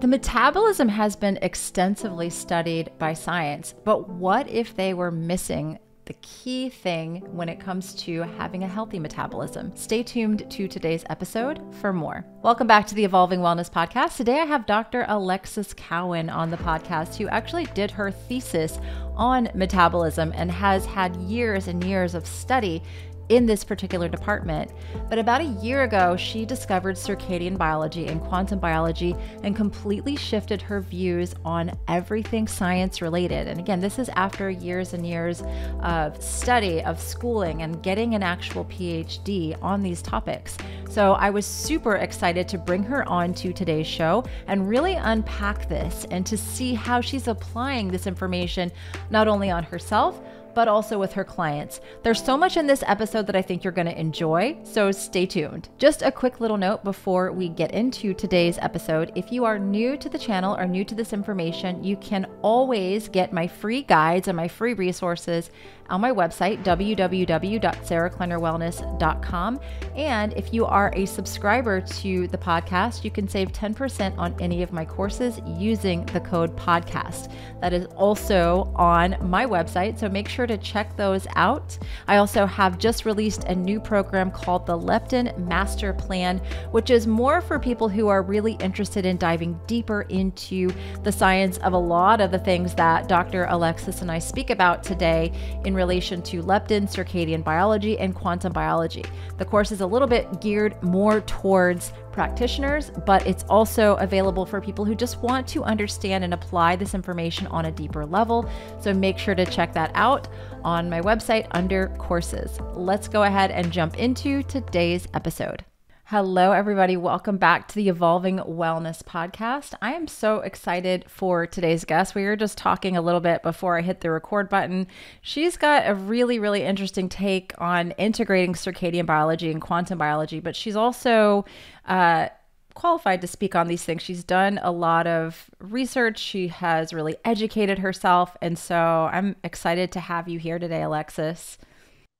The metabolism has been extensively studied by science, but what if they were missing the key thing when it comes to having a healthy metabolism. Stay tuned to today's episode for more. Welcome back to the Evolving Wellness Podcast. Today I have Dr. Alexis Cowan on the podcast, who actually did her thesis on metabolism and has had years and years of study in this particular department. But about a year ago, she discovered circadian biology and quantum biology and completely shifted her views on everything science related. And again, this is after years and years of study, of schooling, and getting an actual PhD on these topics. So I was super excited to bring her on to today's show and really unpack this and to see how she's applying this information not only on herself but also with her clients. There's so much in this episode that I think you're going to enjoy, so stay tuned. Just a quick little note before we get into today's episode. If you are new to the channel or new to this information, you can always get my free guides and my free resources on my website, www.sarahkleinerwellness.com. And if you are a subscriber to the podcast, you can save 10% on any of my courses using the code podcast. That is also on my website, so make sure to check those out. I also have just released a new program called the Leptin Master Plan, which is more for people who are really interested in diving deeper into the science of a lot of the things that Dr. Alexis and I speak about today in relation to leptin, circadian biology, and quantum biology. The course is a little bit geared more towards practitioners, but it's also available for people who just want to understand and apply this information on a deeper level. So make sure to check that out on my website under courses. Let's go ahead and jump into today's episode. Hello, everybody. Welcome back to the Evolving Wellness Podcast. I am so excited for today's guest. We were just talking a little bit before I hit the record button. She's got a really, really interesting take on integrating circadian biology and quantum biology, but she's also uh, qualified to speak on these things. She's done a lot of research, she has really educated herself. And so I'm excited to have you here today, Alexis.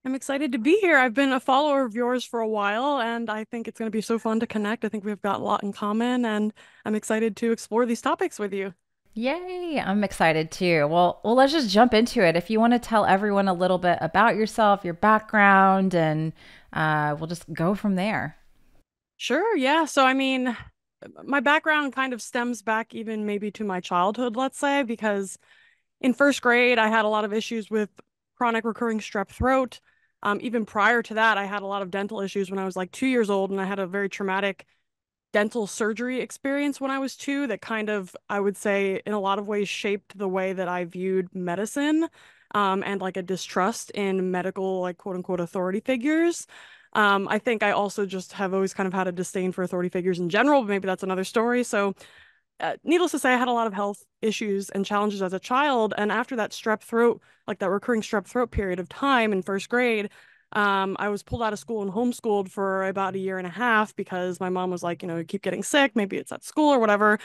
I'm excited to be here. I've been a follower of yours for a while, and I think it's going to be so fun to connect. I think we've got a lot in common, and I'm excited to explore these topics with you. Yay, I'm excited too. Well, well, let's just jump into it. If you want to tell everyone a little bit about yourself, your background, and uh, we'll just go from there. Sure. Yeah. So, I mean, my background kind of stems back even maybe to my childhood, let's say, because in first grade, I had a lot of issues with chronic recurring strep throat. Um, even prior to that, I had a lot of dental issues when I was like two years old, and I had a very traumatic dental surgery experience when I was two that kind of, I would say, in a lot of ways shaped the way that I viewed medicine um, and like a distrust in medical, like quote unquote, authority figures. Um, I think I also just have always kind of had a disdain for authority figures in general, but maybe that's another story. So, uh, needless to say, I had a lot of health issues and challenges as a child. And after that strep throat, like that recurring strep throat period of time in first grade, um, I was pulled out of school and homeschooled for about a year and a half because my mom was like, you know, you keep getting sick, maybe it's at school or whatever.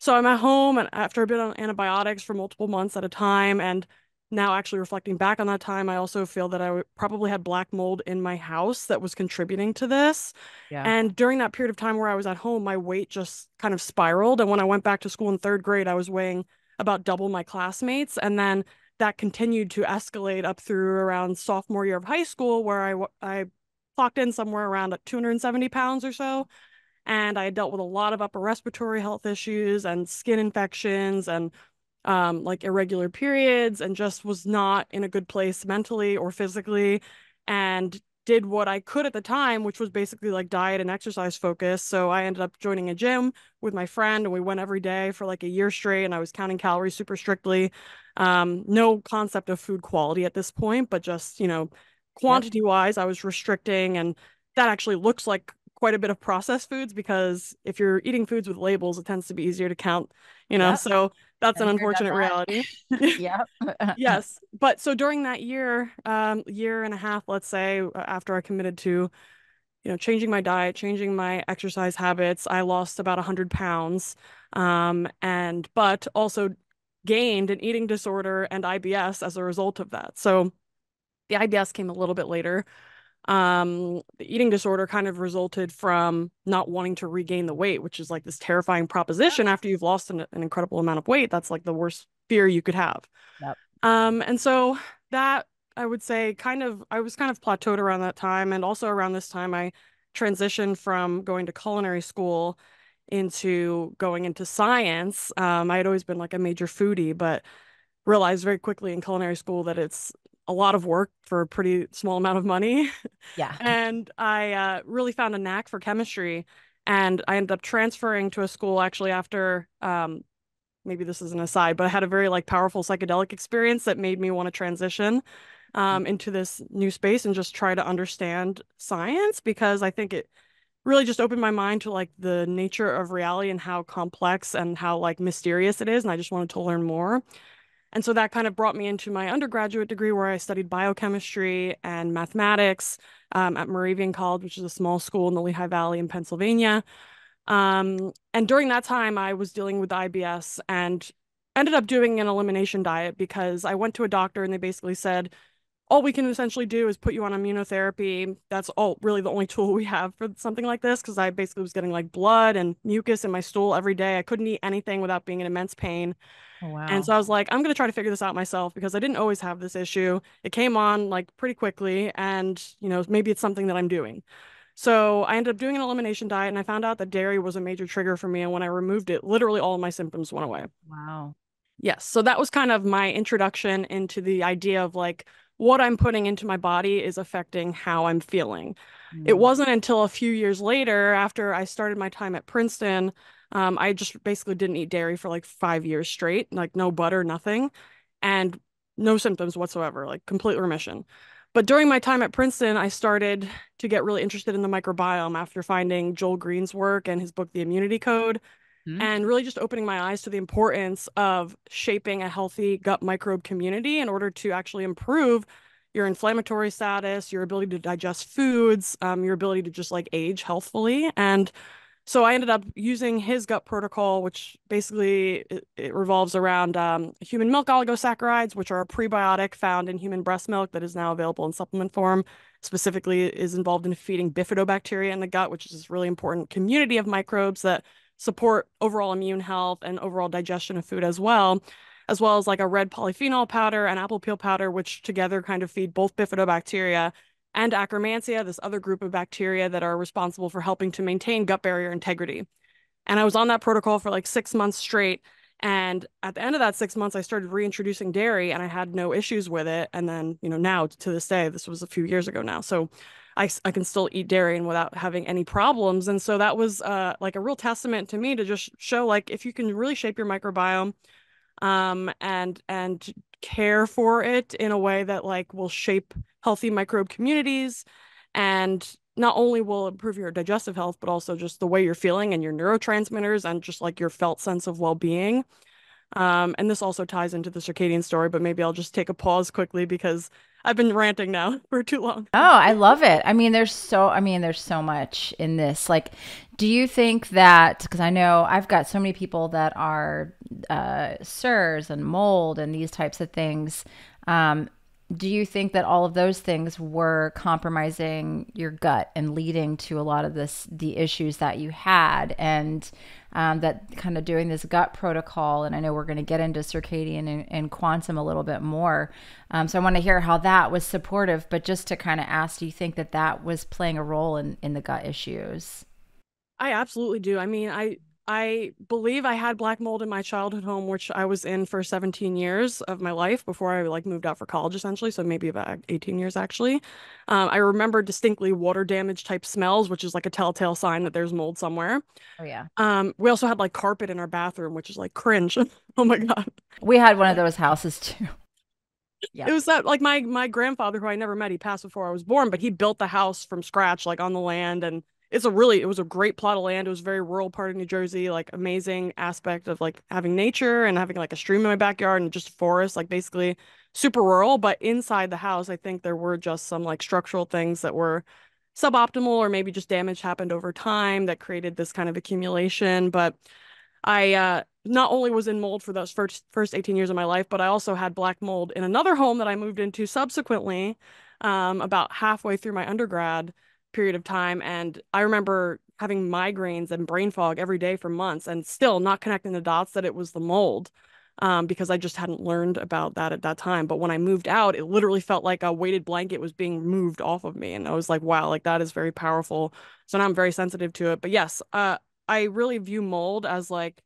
So I'm at home and after a bit on antibiotics for multiple months at a time and now actually reflecting back on that time i also feel that i probably had black mold in my house that was contributing to this. Yeah. and during that period of time where i was at home my weight just kind of spiraled. And when i went back to school in third grade i was weighing about double my classmates. And then that continued to escalate up through around sophomore year of high school where i i clocked in somewhere around 270 pounds or so. And i dealt with a lot of upper respiratory health issues and skin infections and um, like irregular periods and just was not in a good place mentally or physically and did what I could at the time, which was basically like diet and exercise focus. So I ended up joining a gym with my friend and we went every day for like a year straight and I was counting calories super strictly. Um, no concept of food quality at this point, but just, you know, quantity wise, I was restricting and that actually looks like quite a bit of processed foods because if you're eating foods with labels, it tends to be easier to count, you know. Yep. So that's an unfortunate reality. yeah. yes. But so during that year, um, year and a half, let's say, uh, after I committed to, you know, changing my diet, changing my exercise habits, I lost about hundred pounds. Um, and but also gained an eating disorder and IBS as a result of that. So the IBS came a little bit later. Um, the eating disorder kind of resulted from not wanting to regain the weight, which is like this terrifying proposition after you've lost an, an incredible amount of weight. That's like the worst fear you could have. Yep. Um, and so that I would say kind of I was kind of plateaued around that time. And also around this time I transitioned from going to culinary school into going into science. Um, I had always been like a major foodie, but realized very quickly in culinary school that it's a lot of work for a pretty small amount of money. Yeah. and I uh, really found a knack for chemistry. And I ended up transferring to a school actually after um, maybe this is an aside, but I had a very like powerful psychedelic experience that made me want to transition um, into this new space and just try to understand science because I think it really just opened my mind to like the nature of reality and how complex and how like mysterious it is. And I just wanted to learn more. And so that kind of brought me into my undergraduate degree where I studied biochemistry and mathematics um, at Moravian College, which is a small school in the Lehigh Valley in Pennsylvania. Um, and during that time, I was dealing with IBS and ended up doing an elimination diet because I went to a doctor and they basically said, all we can essentially do is put you on immunotherapy. That's all really the only tool we have for something like this because I basically was getting like blood and mucus in my stool every day. I couldn't eat anything without being in immense pain. Oh, wow. And so I was like, I'm going to try to figure this out myself because I didn't always have this issue. It came on like pretty quickly and, you know, maybe it's something that I'm doing. So I ended up doing an elimination diet and I found out that dairy was a major trigger for me. And when I removed it, literally all of my symptoms went away. Wow. Yes. So that was kind of my introduction into the idea of like, what I'm putting into my body is affecting how I'm feeling. Mm. It wasn't until a few years later, after I started my time at Princeton, um, I just basically didn't eat dairy for like five years straight, like no butter, nothing, and no symptoms whatsoever, like complete remission. But during my time at Princeton, I started to get really interested in the microbiome after finding Joel Greene's work and his book, The Immunity Code, mm. and really just opening my eyes to the importance of shaping a healthy gut microbe community in order to actually improve your inflammatory status, your ability to digest foods, um, your ability to just like age healthfully. And so I ended up using his gut protocol, which basically it, it revolves around um, human milk oligosaccharides, which are a prebiotic found in human breast milk that is now available in supplement form. Specifically, is involved in feeding bifidobacteria in the gut, which is this really important community of microbes that support overall immune health and overall digestion of food as well, as well as like a red polyphenol powder and apple peel powder, which together kind of feed both bifidobacteria and Akkermansia, this other group of bacteria that are responsible for helping to maintain gut barrier integrity. And I was on that protocol for like six months straight. And at the end of that six months, I started reintroducing dairy and I had no issues with it. And then, you know, now to this day, this was a few years ago now. So I, I can still eat dairy and without having any problems. And so that was uh, like a real testament to me to just show like if you can really shape your microbiome um, and and care for it in a way that like will shape healthy microbe communities. And not only will improve your digestive health but also just the way you're feeling and your neurotransmitters and just like your felt sense of well-being. Um, and this also ties into the circadian story but maybe i'll just take a pause quickly because i've been ranting now for too long. Oh i love it. I mean there's so i mean there's so much in this. Like do you think that because i know i've got so many people that are uh, CIRS and mold and these types of things um, do you think that all of those things were compromising your gut and leading to a lot of this the issues that you had? And um, that kind of doing this gut protocol and i know we're going to get into circadian and, and, quantum a little bit more um, so i want to hear how that was supportive but just to kind of ask do you think that that was playing a role in, in the gut issues? I absolutely do. I mean i I believe I had black mold in my childhood home, which I was in for 17 years of my life before I like moved out for college, essentially. So maybe about 18 years actually. Um, I remember distinctly water damage type smells, which is like a telltale sign that there's mold somewhere. Oh yeah. Um, we also had like carpet in our bathroom, which is like cringe. oh my god. We had one of those houses too. Yeah. It was that like my my grandfather who I never met, he passed before I was born, but he built the house from scratch, like on the land and it's a really it was a great plot of land. It was a very rural part of New Jersey, like amazing aspect of like having nature and having like a stream in my backyard and just forest, like basically super rural. But inside the house, I think there were just some like structural things that were suboptimal or maybe just damage happened over time that created this kind of accumulation. But I uh, not only was in mold for those first first 18 years of my life, but I also had black mold in another home that I moved into subsequently, um, about halfway through my undergrad period of time. And I remember having migraines and brain fog every day for months and still not connecting the dots that it was the mold um, because I just hadn't learned about that at that time. But when I moved out, it literally felt like a weighted blanket was being moved off of me. And I was like, wow, like that is very powerful. So now I'm very sensitive to it. But yes, uh, I really view mold as like,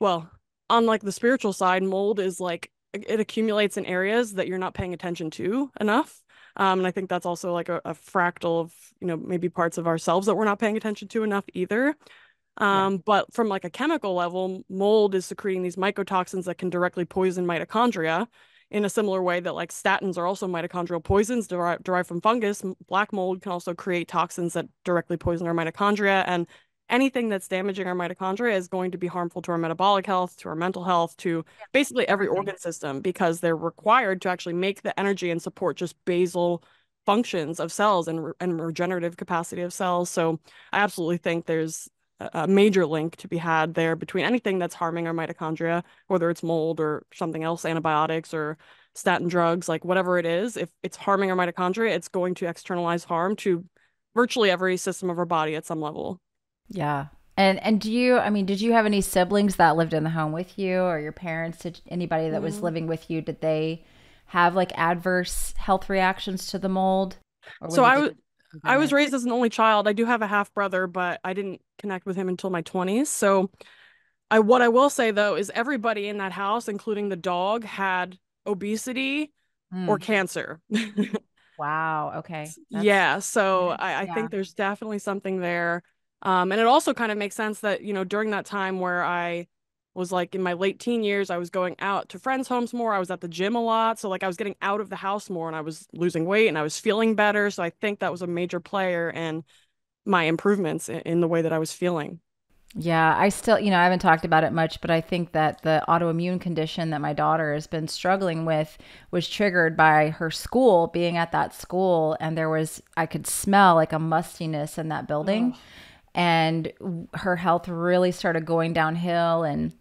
well, on like the spiritual side, mold is like it accumulates in areas that you're not paying attention to enough. Um, and I think that's also like a, a, fractal of, you know, maybe parts of ourselves that we're not paying attention to enough either. Um, yeah. But from like a chemical level, mold is secreting these mycotoxins that can directly poison mitochondria in a similar way that like statins are also mitochondrial poisons derived, derived from fungus. Black mold can also create toxins that directly poison our mitochondria. And anything that's damaging our mitochondria is going to be harmful to our metabolic health, to our mental health, to basically every organ system because they're required to actually make the energy and support just basal functions of cells and, and regenerative capacity of cells. So I absolutely think there's a major link to be had there between anything that's harming our mitochondria, whether it's mold or something else, antibiotics or statin drugs, like whatever it is, if it's harming our mitochondria, it's going to externalize harm to virtually every system of our body at some level. Yeah. And and do you I mean, did you have any siblings that lived in the home with you or your parents, did anybody that mm-hmm. was living with you, did they have like adverse health reactions to the mold? So I was I was raised as an only child. I do have a half brother, but I didn't connect with him until my 20s. So I what I will say though is everybody in that house, including the dog, had obesity mm. or cancer. wow. Okay. That's, yeah. So I, I yeah. think there's definitely something there. Um, and it also kind of makes sense that, you know, during that time where I was like in my late teen years, I was going out to friends' homes more. I was at the gym a lot. So like I was getting out of the house more and I was losing weight and I was feeling better. So I think that was a major player in my improvements in, the way that I was feeling. Yeah, I still, you know, I haven't talked about it much, but I think that the autoimmune condition that my daughter has been struggling with was triggered by her school, being at that school. And there was, I could smell like a mustiness in that building. Oh. And her health really started going downhill. And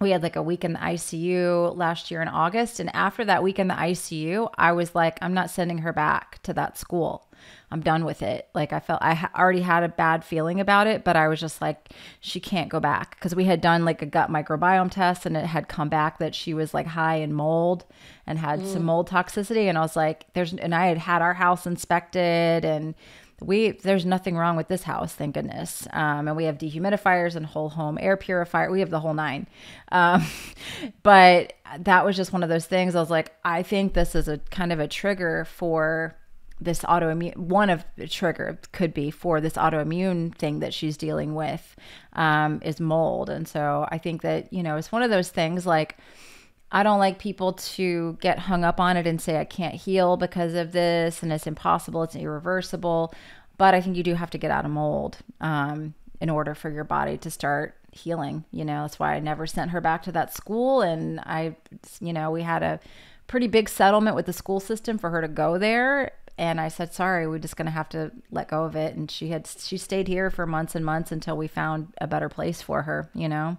we had like a week in the ICU last year in August. And after that week in the ICU, I was like, I'm not sending her back to that school. I'm done with it. Like I felt I already had a bad feeling about it, but I was just like, she can't go back because we had done like a gut microbiome test and it had come back that she was like high in mold and had mm. some mold toxicity. And I was like, there's, and I had had our house inspected and we there's nothing wrong with this house thank goodness. Um, and we have dehumidifiers and whole home air purifier we have the whole nine. Um, but that was just one of those things. I was like i think this is a kind of a trigger for this autoimmune one of the trigger could be for this autoimmune thing that she's dealing with um, is mold. And so i think that you know it's one of those things like I don't like people to get hung up on it and say I can't heal because of this and it's impossible, it's irreversible. But I think you do have to get out of mold um, in order for your body to start healing. You know, that's why I never sent her back to that school. And I, you know, we had a pretty big settlement with the school system for her to go there. And I said, sorry, we're just going to have to let go of it. And she had, she stayed here for months and months until we found a better place for her, you know?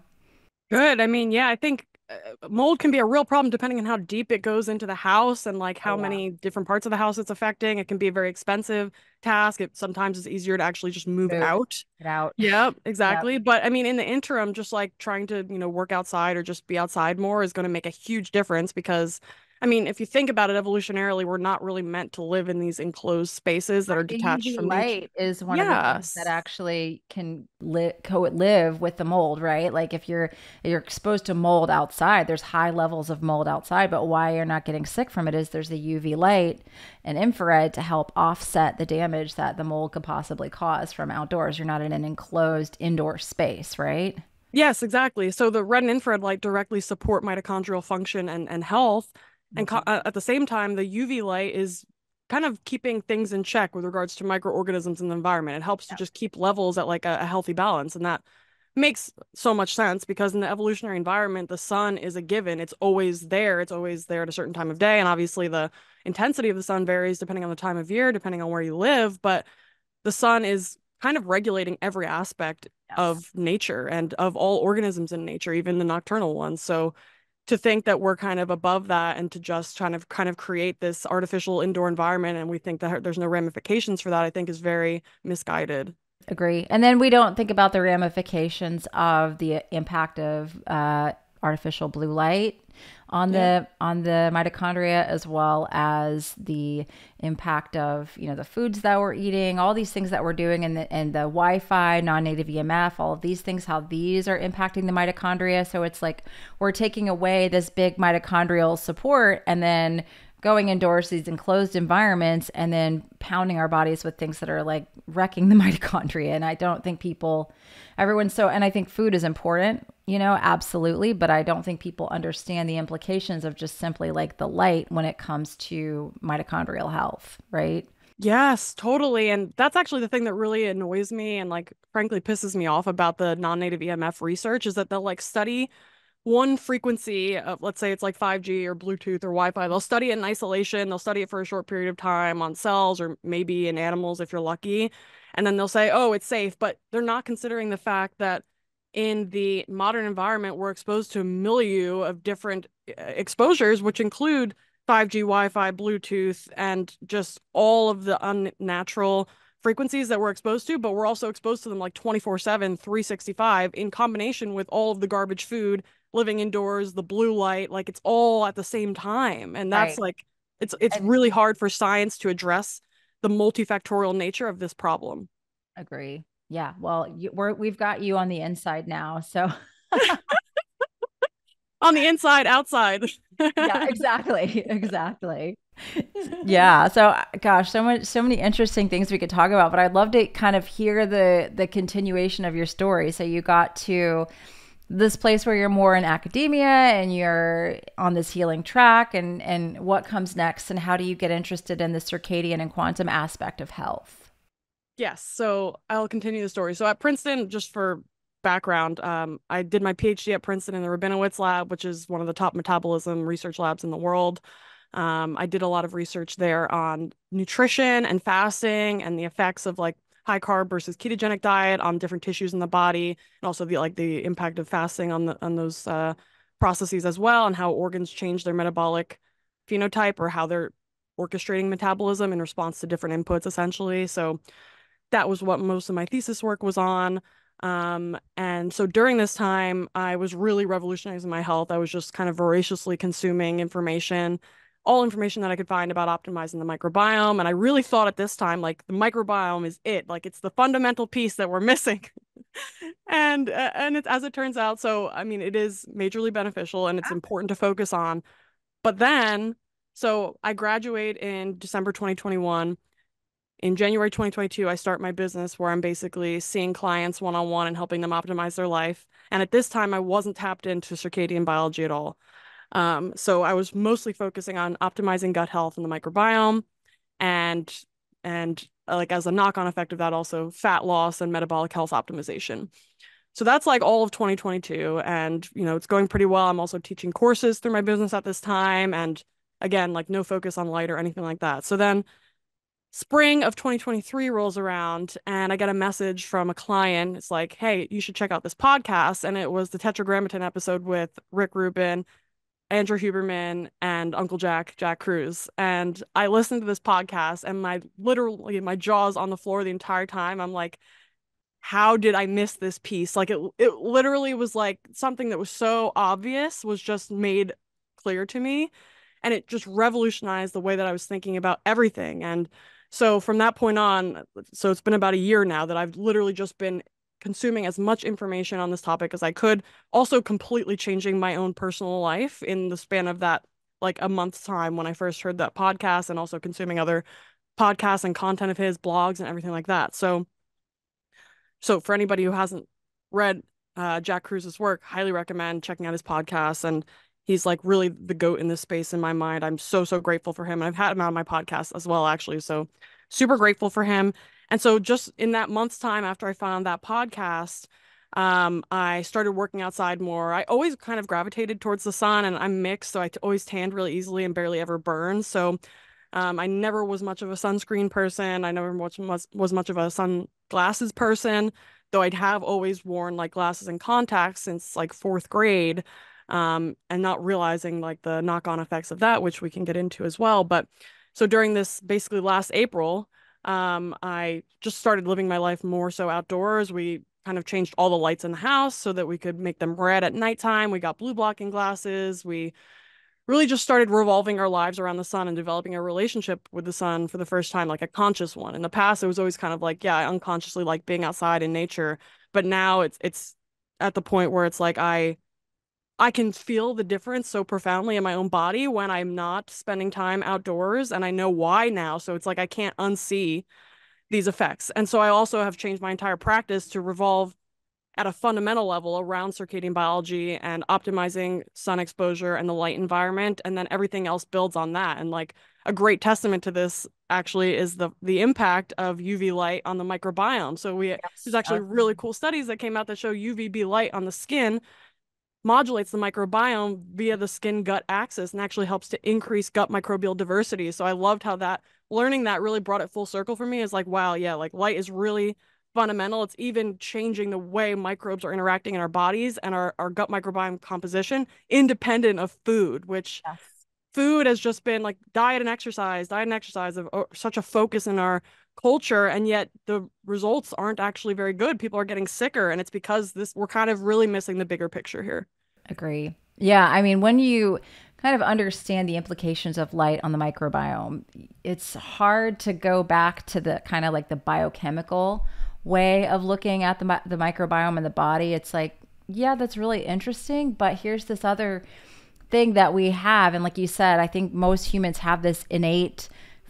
Good. I mean, yeah, I think Uh, mold can be a real problem depending on how deep it goes into the house and like oh, how oh, wow. many different parts of the house it's affecting. It can be a very expensive task. It sometimes is easier to actually just move, move out. Get out. Yeah, exactly. Yep. But I mean, in the interim, just like trying to, you know, work outside or just be outside more is going to make a huge difference because I mean, if you think about it evolutionarily, we're not really meant to live in these enclosed spaces that are detached UV from light. Nature. Is one yes. of the things that actually can li- co-live with the mold, right? Like if you're you're exposed to mold outside, there's high levels of mold outside, but why you're not getting sick from it is there's the UV light and infrared to help offset the damage that the mold could possibly cause from outdoors. You're not in an enclosed indoor space, right? Yes, exactly. So the red and infrared light directly support mitochondrial function and, and health and co- uh, at the same time the uv light is kind of keeping things in check with regards to microorganisms in the environment it helps yeah. to just keep levels at like a, a, healthy balance and that makes so much sense because in the evolutionary environment the sun is a given it's always there it's always there at a certain time of day and obviously the intensity of the sun varies depending on the time of year depending on where you live but the sun is kind of regulating every aspect yes. of nature and of all organisms in nature, even the nocturnal ones. So to think that we're kind of above that and to just kind of kind of create this artificial indoor environment and we think that there's no ramifications for that, I think is very misguided. Agree. And then we don't think about the ramifications of the impact of uh, artificial blue light on yeah. the on the mitochondria as well as the impact of you know the foods that we're eating all these things that we're doing and the and the wi-fi non-native emf all of these things how these are impacting the mitochondria. So it's like we're taking away this big mitochondrial support and then going indoors these enclosed environments and then pounding our bodies with things that are like wrecking the mitochondria. And i don't think people everyone's so and i think food is important you know absolutely but i don't think people understand the implications of just simply like the light when it comes to mitochondrial health right yes totally and that's actually the thing that really annoys me and like frankly pisses me off about the non-native emf research is that they'll like study one frequency of let's say it's like 5G or Bluetooth or Wi-Fi. They'll study it in isolation. They'll study it for a short period of time on cells or maybe in animals if you're lucky. And then they'll say, "Oh, it's safe." But they're not considering the fact that in the modern environment we're exposed to a milieu of different uh, exposures which include 5G, Wi-Fi, Bluetooth and just all of the unnatural frequencies that we're exposed to, but we're also exposed to them like 24/7, 365 in combination with all of the garbage food living indoors, the blue light, like it's all at the same time. And that's right. like it's it's and, really hard for science to address the multifactorial nature of this problem. Agree. Yeah. Well, you, we're we've got you on the inside now, so on the inside, outside. yeah, exactly. Exactly. yeah. So uh, gosh, so much so many interesting things we could talk about, but I'd love to kind of hear the the continuation of your story. So you got to this place where you're more in academia and you're on this healing track and and what comes next and how do you get interested in the circadian and quantum aspect of health yes so i'll continue the story. So at princeton just for background um, i did my phd at princeton in the rabinowitz lab which is one of the top metabolism research labs in the world. Um, i did a lot of research there on nutrition and fasting and the effects of like high carb versus ketogenic diet on different tissues in the body and also the like the impact of fasting on the on those uh, processes as well and how organs change their metabolic phenotype or how they're orchestrating metabolism in response to different inputs essentially. So that was what most of my thesis work was on um, and so during this time i was really revolutionizing my health i was just kind of voraciously consuming information all information that I could find about optimizing the microbiome. And I really thought at this time, like the microbiome is it, like it's the fundamental piece that we're missing. and uh, and it, as it turns out, so I mean, it is majorly beneficial and it's important to focus on. But then, so I graduate in December 2021. In January 2022, I start my business where I'm basically seeing clients one on one and helping them optimize their life. And at this time, I wasn't tapped into circadian biology at all. Um, so I was mostly focusing on optimizing gut health and the microbiome and and uh, like as a knock-on effect of that also fat loss and metabolic health optimization. So that's like all of 2022 and you know it's going pretty well. I'm also teaching courses through my business at this time and again like no focus on light or anything like that. So then spring of 2023 rolls around and I get a message from a client. It's like, hey, you should check out this podcast. And it was the Tetragrammaton episode with Rick Rubin Andrew Huberman and Uncle Jack, Jack Kruse. And I listened to this podcast and my literally my jaws on the floor the entire time. I'm like, how did I miss this piece? Like it it literally was like something that was so obvious was just made clear to me. And it just revolutionized the way that I was thinking about everything. And so from that point on, so it's been about a year now that I've literally just been consuming as much information on this topic as I could, also completely changing my own personal life in the span of that like a month's time when I first heard that podcast and also consuming other podcasts and content of his blogs and everything like that. So so for anybody who hasn't read uh, Jack Kruse's work, highly recommend checking out his podcast and he's like really the goat in this space in my mind. I'm so so grateful for him. I've had him on my podcast as well actually. So super grateful for him. And so just in that month's time after I found that podcast, um, I started working outside more. I always kind of gravitated towards the sun and I'm mixed, so I always tanned really easily and barely ever burned. So um, I never was much of a sunscreen person. I never was, was much of a sunglasses person. though I'd have always worn like glasses and contacts since like fourth grade, um, and not realizing like the knock-on effects of that, which we can get into as well. But so during this basically last April, um, I just started living my life more so outdoors. We kind of changed all the lights in the house so that we could make them red at nighttime. We got blue blocking glasses. We really just started revolving our lives around the sun and developing a relationship with the sun for the first time, like a conscious one. In the past, it was always kind of like, yeah, I unconsciously like being outside in nature. But now it's it's at the point where it's like I I can feel the difference so profoundly in my own body when I'm not spending time outdoors and I know why now. So it's like I can't unsee these effects. And so I also have changed my entire practice to revolve at a fundamental level around circadian biology and optimizing sun exposure and the light environment and then everything else builds on that and like a great testament to this actually is the the impact of UV light on the microbiome so we yes. there's actually really cool studies that came out that show UVB light on the skin modulates the microbiome via the skin gut axis and actually helps to increase gut microbial diversity. So I loved how that learning that really brought it full circle for me is like, wow, yeah, like light is really fundamental. It's even changing the way microbes are interacting in our bodies and our, our gut microbiome composition independent of food, which yes. food has just been like diet and exercise, diet and exercise of oh, uh, such a focus in our culture and yet the results aren't actually very good. People are getting sicker and it's because this we're kind of really missing the bigger picture here. Agree. Yeah i mean when you kind of understand the implications of light on the microbiome it's hard to go back to the kind of like the biochemical way of looking at the, the microbiome in the body. It's like yeah that's really interesting but here's this other thing that we have and like you said i think most humans have this innate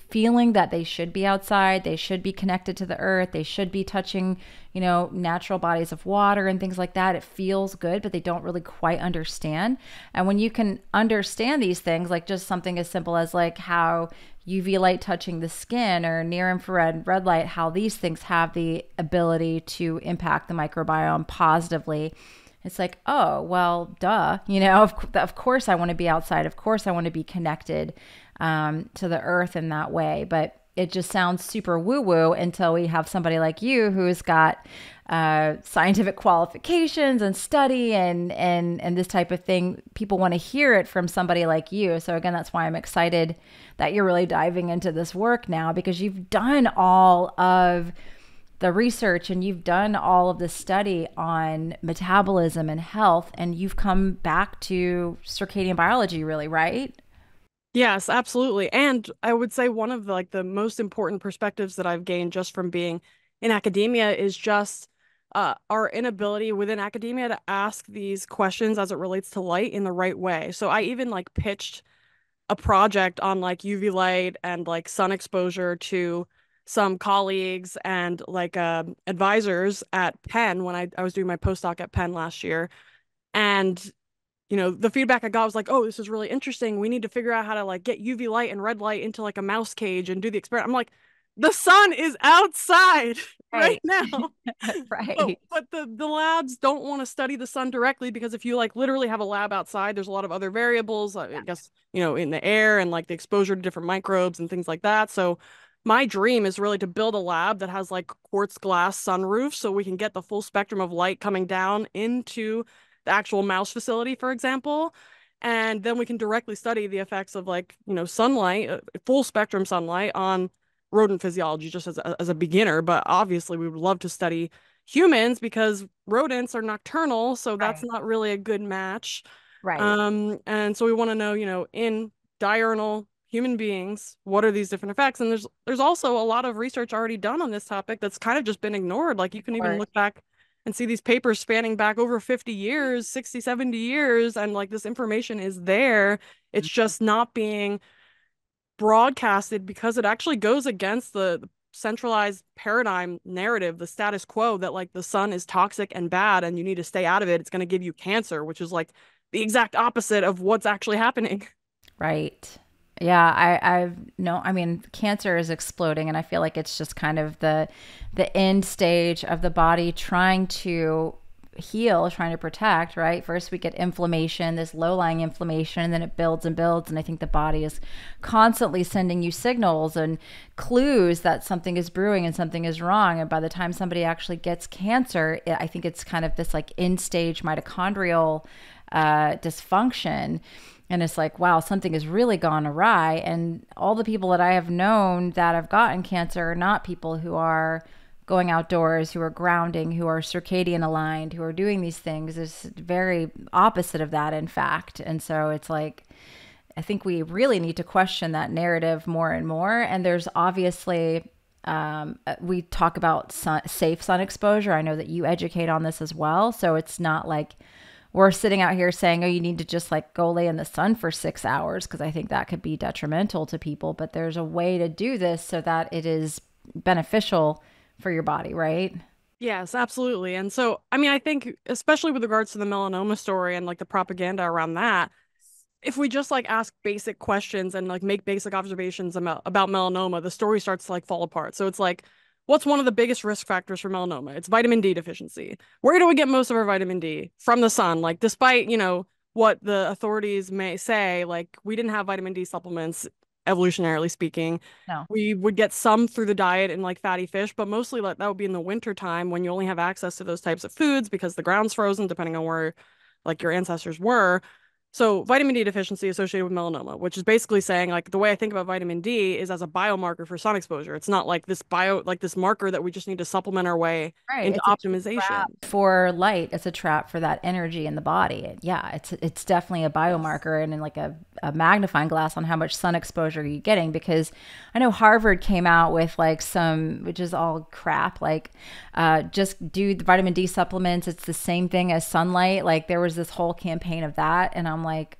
feeling that they should be outside, they should be connected to the earth, they should be touching, you know, natural bodies of water and things like that. It feels good, but they don't really quite understand. And when you can understand these things, like just something as simple as like how UV light touching the skin or near infrared red light, how these things have the ability to impact the microbiome positively. It's like, oh, well, duh. You know, of, of course I want to be outside. Of course I want to be connected um, to the earth in that way. But it just sounds super woo woo until we have somebody like you who's got uh, scientific qualifications and study and and and this type of thing. People want to hear it from somebody like you. So again, that's why I'm excited that you're really diving into this work now because you've done all of the research and you've done all of the study on metabolism and health and you've come back to circadian biology really right Yes, absolutely. And I would say one of the, like the most important perspectives that I've gained just from being in academia is just uh, our inability within academia to ask these questions as it relates to light in the right way. So I even like pitched a project on like UV light and like sun exposure to some colleagues and like uh, advisors at Penn when I, I was doing my postdoc at Penn last year. And you know, the feedback I got was like, oh, this is really interesting. We need to figure out how to like get UV light and red light into like a mouse cage and do the experiment. I'm like, the sun is outside right, right now. right. But, but, the, the labs don't want to study the sun directly because if you like literally have a lab outside, there's a lot of other variables, uh, I guess, you know, in the air and like the exposure to different microbes and things like that. So my dream is really to build a lab that has like quartz glass sunroof so we can get the full spectrum of light coming down into the actual mouse facility, for example. And then we can directly study the effects of like, you know, sunlight, uh, full spectrum sunlight on rodent physiology just as a, as a beginner. But obviously, we would love to study humans because rodents are nocturnal. So that's right. not really a good match. Right. Um, and so we want to know, you know, in diurnal human beings, what are these different effects? And there's there's also a lot of research already done on this topic that's kind of just been ignored. Like you can even look back and see these papers spanning back over 50 years 60 70 years and like this information is there. It's mm-hmm. just not being broadcasted because it actually goes against the centralized paradigm narrative the status quo that like the sun is toxic and bad and you need to stay out of it. It's going to give you cancer which is like the exact opposite of what's actually happening. Right yeah, I I've no I mean cancer is exploding and I feel like it's just kind of the the end stage of the body trying to heal, trying to protect, right? First, we get inflammation, this low lying inflammation, and then it builds and builds. And I think the body is constantly sending you signals and clues that something is brewing and something is wrong. And by the time somebody actually gets cancer, I think it's kind of this like end stage mitochondrial uh, dysfunction. And it's like, wow, something has really gone awry. And all the people that I have known that have gotten cancer are not people who are going outdoors, who are grounding, who are circadian aligned, who are doing these things is very opposite of that, in fact. And so it's like, I think we really need to question that narrative more and more. And there's obviously, um, we talk about sun, safe sun exposure. I know that you educate on this as well. So it's not like we're sitting out here saying, oh, you need to just like go lay in the sun for six hours, because I think that could be detrimental to people. But there's a way to do this so that it is beneficial for your body, right? Yes, absolutely. And so, I mean, I think especially with regards to the melanoma story and like the propaganda around that, if we just like ask basic questions and like make basic observations about, about melanoma, the story starts to like fall apart. So it's like, what's one of the biggest risk factors for melanoma? It's vitamin D deficiency. Where do we get most of our vitamin D? From the sun. Like, despite, you know, what the authorities may say, like, we didn't have vitamin D supplements evolutionarily speaking. No. We would get some through the diet and like fatty fish, but mostly like that would be in the winter time when you only have access to those types of foods because the ground's frozen depending on where like your ancestors were. So vitamin D deficiency associated with melanoma, which is basically saying like the way I think about vitamin D is as a biomarker for sun exposure. It's not like this bio like this marker that we just need to supplement our way right. into it's optimization. For light, it's a trap for that energy in the body. Yeah, it's it's definitely a biomarker and in like a, a magnifying glass on how much sun exposure you're getting because I know Harvard came out with like some which is all crap, like uh, just do the vitamin D supplements. It's the same thing as sunlight. Like there was this whole campaign of that and I'm like,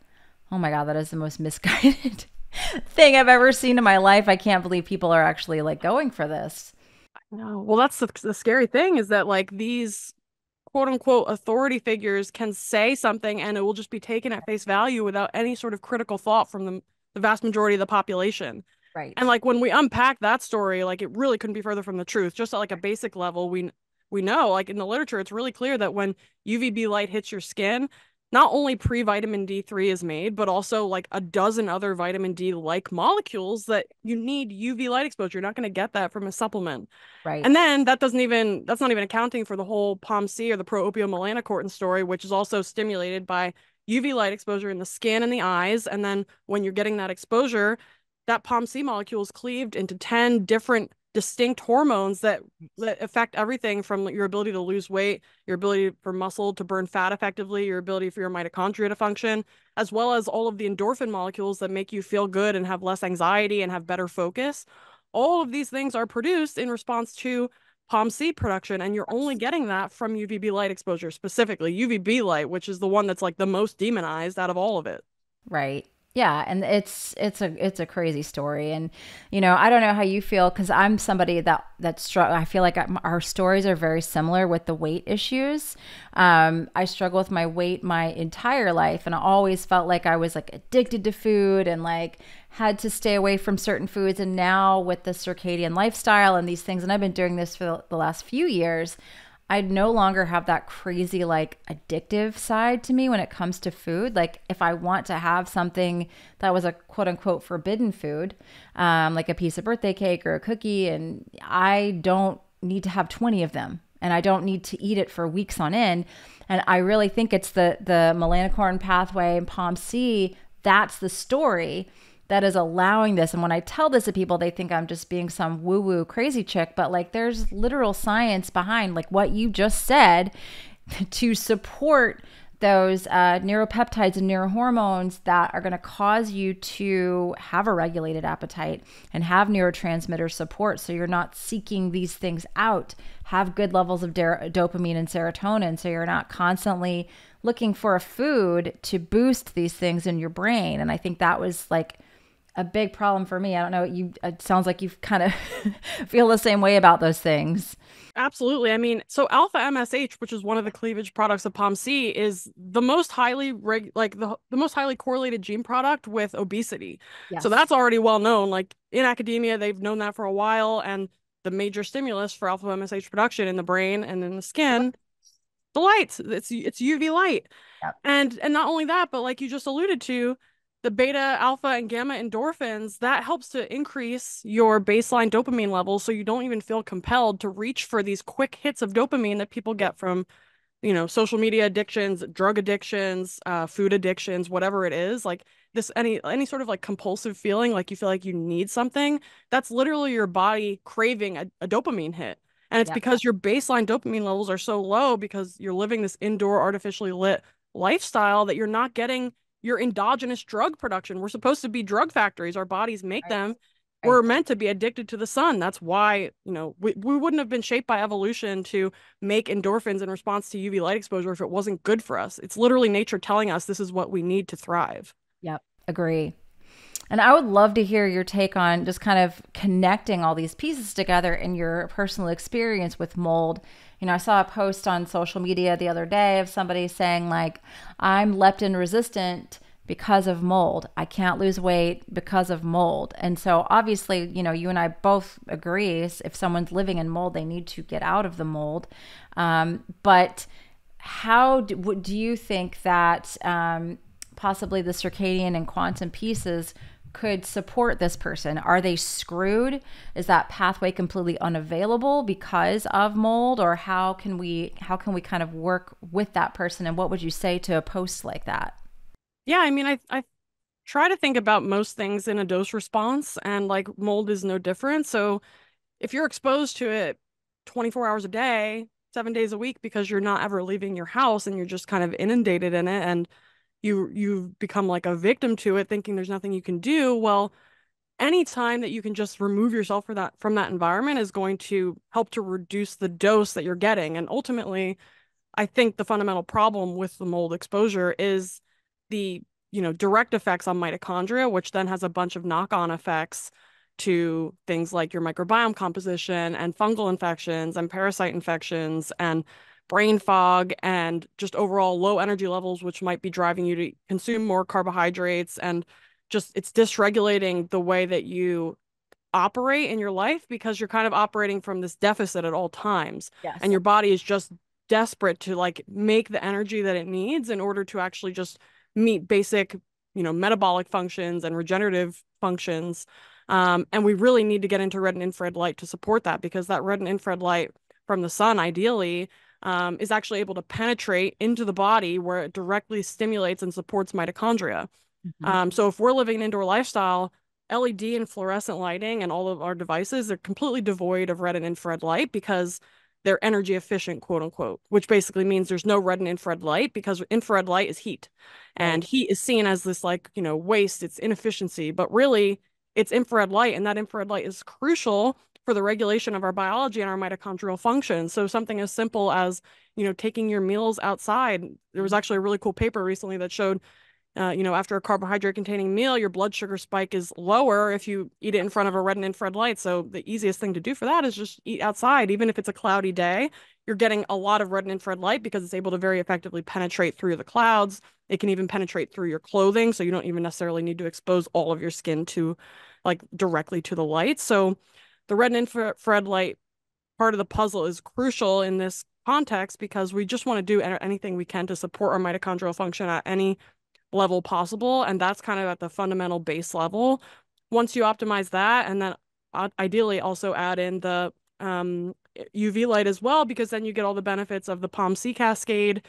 oh my God, that is the most misguided thing I've ever seen in my life. I can't believe people are actually like going for this. No, well, that's the, the scary thing is that like these quote unquote authority figures can say something and it will just be taken at face value without any sort of critical thought from the, the vast majority of the population. Right. And like when we unpack that story, like it really couldn't be further from the truth. Just at like a basic level, we we know, like in the literature, it's really clear that when UVB light hits your skin, not only pre vitamin D3 is made, but also like a dozen other vitamin D like molecules that you need UV light exposure. You're not going to get that from a supplement. Right. And then that doesn't even, that's not even accounting for the whole POMC or the pro-opiomelanocortin story, which is also stimulated by UV light exposure in the skin and the eyes. And then when you're getting that exposure, that POMC molecule is cleaved into 10 different distinct hormones that, that affect everything from your ability to lose weight, your ability for muscle to burn fat effectively, your ability for your mitochondria to function, as well as all of the endorphin molecules that make you feel good and have less anxiety and have better focus. All of these things are produced in response to POMC production, and you're only getting that from UVB light exposure, specifically UVB light, which is the one that's like the most demonized out of all of it. Right. Yeah, and it's it's a it's a crazy story, and you know I don't know how you feel because I'm somebody that that struggle. I feel like I'm, our stories are very similar with the weight issues. Um, I struggle with my weight my entire life, and I always felt like I was like addicted to food and like had to stay away from certain foods. And now with the circadian lifestyle and these things, and I've been doing this for the last few years. I no longer have that crazy, like addictive side to me when it comes to food. Like, if I want to have something that was a quote unquote forbidden food, um, like a piece of birthday cake or a cookie, and I don't need to have 20 of them and I don't need to eat it for weeks on end. And I really think it's the, the melanocortin pathway and POMC. That's the story that is allowing this. And when I tell this to people, they think I'm just being some woo woo crazy chick, but like there's literal science behind like what you just said to support those uh, neuropeptides and neurohormones that are going to cause you to have a regulated appetite and have neurotransmitter support. So you're not seeking these things out. Have good levels of dopamine and serotonin. So you're not constantly looking for a food to boost these things in your brain. And i think that was like a big problem for me. I don't know. You it sounds like you kind of feel the same way about those things. Absolutely. I mean, so alpha MSH, which is one of the cleavage products of POMC, is the most highly reg- like the, the most highly correlated gene product with obesity. Yes. So that's already well known. Like in academia, they've known that for a while, and the major stimulus for alpha MSH production in the brain and in the skin the lights. It's it's UV light. Yep. And and not only that, but like you just alluded to, the beta, alpha, and gamma endorphins, that helps to increase your baseline dopamine levels so you don't even feel compelled to reach for these quick hits of dopamine that people get from you know social media addictions drug addictions uh, food addictions whatever it is like this any any sort of like compulsive feeling like you feel like you need something that's literally your body craving a, a dopamine hit and it's yeah. because your baseline dopamine levels are so low because you're living this indoor artificially lit lifestyle that you're not getting your endogenous drug production we're supposed to be drug factories our bodies make right. them we're meant to be addicted to the sun. That's why, you know, we, we wouldn't have been shaped by evolution to make endorphins in response to UV light exposure if it wasn't good for us. It's literally nature telling us this is what we need to thrive. Yep, agree. And I would love to hear your take on just kind of connecting all these pieces together in your personal experience with mold. You know, I saw a post on social media the other day of somebody saying, like, I'm leptin resistant because of mold. I can't lose weight because of mold. And so obviously, you know, you and I both agree if someone's living in mold, they need to get out of the mold. Um, but how do, do, you think that um, possibly the circadian and quantum pieces could support this person? Are they screwed? Is that pathway completely unavailable because of mold or how can we how can we kind of work with that person and what would you say to a post like that? Yeah, I mean, I I try to think about most things in a dose response, and like mold is no different. So if you're exposed to it 24 hours a day, seven days a week, because you're not ever leaving your house and you're just kind of inundated in it, and you you've become like a victim to it, thinking there's nothing you can do. Well, any time that you can just remove yourself from that from that environment is going to help to reduce the dose that you're getting, and ultimately. I think the fundamental problem with the mold exposure is the you know direct effects on mitochondria which then has a bunch of knock-on effects to things like your microbiome composition and fungal infections and parasite infections and brain fog and just overall low energy levels which might be driving you to consume more carbohydrates and just it's dysregulating the way that you operate in your life because you're kind of operating from this deficit at all times yes. and your body is just desperate to like make the energy that it needs in order to actually just meet basic, you know, metabolic functions and regenerative functions. Um, and we really need to get into red and infrared light to support that because that red and infrared light from the sun, ideally, um, is actually able to penetrate into the body where it directly stimulates and supports mitochondria. Mm-hmm. Um, so if we're living an indoor lifestyle, LED and fluorescent lighting and all of our devices are completely devoid of red and infrared light because they're energy efficient, quote unquote, which basically means there's no red and infrared light because infrared light is heat. And heat is seen as this like, you know, waste, it's inefficiency, but really it's infrared light. And that infrared light is crucial for the regulation of our biology and our mitochondrial function. So something as simple as, you know, taking your meals outside. There was actually a really cool paper recently that showed uh, you know, after a carbohydrate containing meal, your blood sugar spike is lower if you eat it in front of a red and infrared light. So the easiest thing to do for that is just eat outside, even if it's a cloudy day. You're getting a lot of red and infrared light because it's able to very effectively penetrate through the clouds. It can even penetrate through your clothing, so you don't even necessarily need to expose all of your skin to like directly to the light. So the red and infrared light part of the puzzle is crucial in this context because we just want to do anything we can to support our mitochondrial function at any level possible. And that's kind of at the fundamental base level. Once you optimize that, and then ideally also add in the um, UV light as well, because then you get all the benefits of the POMC cascade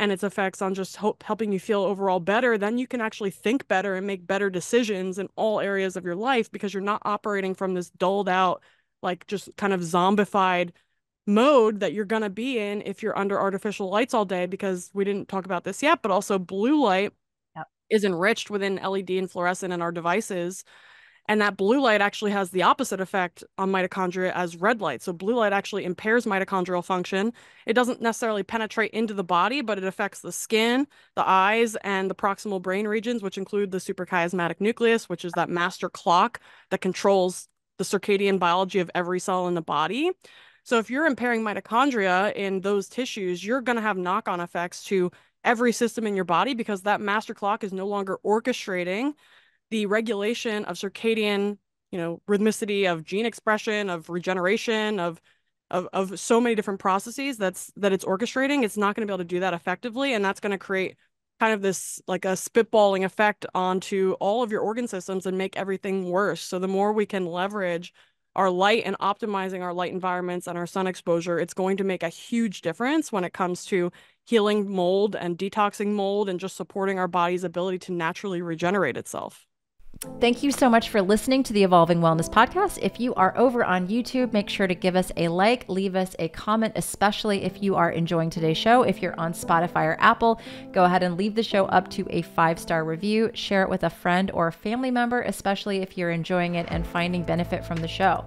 and its effects on just helping you feel overall better, then you can actually think better and make better decisions in all areas of your life because you're not operating from this dulled out, like just kind of zombified mode that you're going to be in if you're under artificial lights all day because we didn't talk about this yet but also blue light is enriched within LED and fluorescent in our devices. And that blue light actually has the opposite effect on mitochondria as red light. So blue light actually impairs mitochondrial function. It doesn't necessarily penetrate into the body, but it affects the skin, the eyes, and the proximal brain regions, which include the suprachiasmatic nucleus, which is that master clock that controls the circadian biology of every cell in the body. So if you're impairing mitochondria in those tissues, you're going to have knock-on effects to every system in your body because that master clock is no longer orchestrating the regulation of circadian, you know, rhythmicity of gene expression, of regeneration, of of, of so many different processes that's that it's orchestrating it's not going to be able to do that effectively and that's going to create kind of this like a spitballing effect onto all of your organ systems and make everything worse. So the more we can leverage our light and optimizing our light environments and our sun exposure it's going to make a huge difference when it comes to healing mold and detoxing mold and just supporting our body's ability to naturally regenerate itself Thank you so much for listening to the Evolving Wellness Podcast. If you are over on YouTube, make sure to give us a like, leave us a comment, especially if you are enjoying today's show. If you're on Spotify or Apple, go ahead and leave the show up to a five star review. Share it with a friend or a family member, especially if you're enjoying it and finding benefit from the show.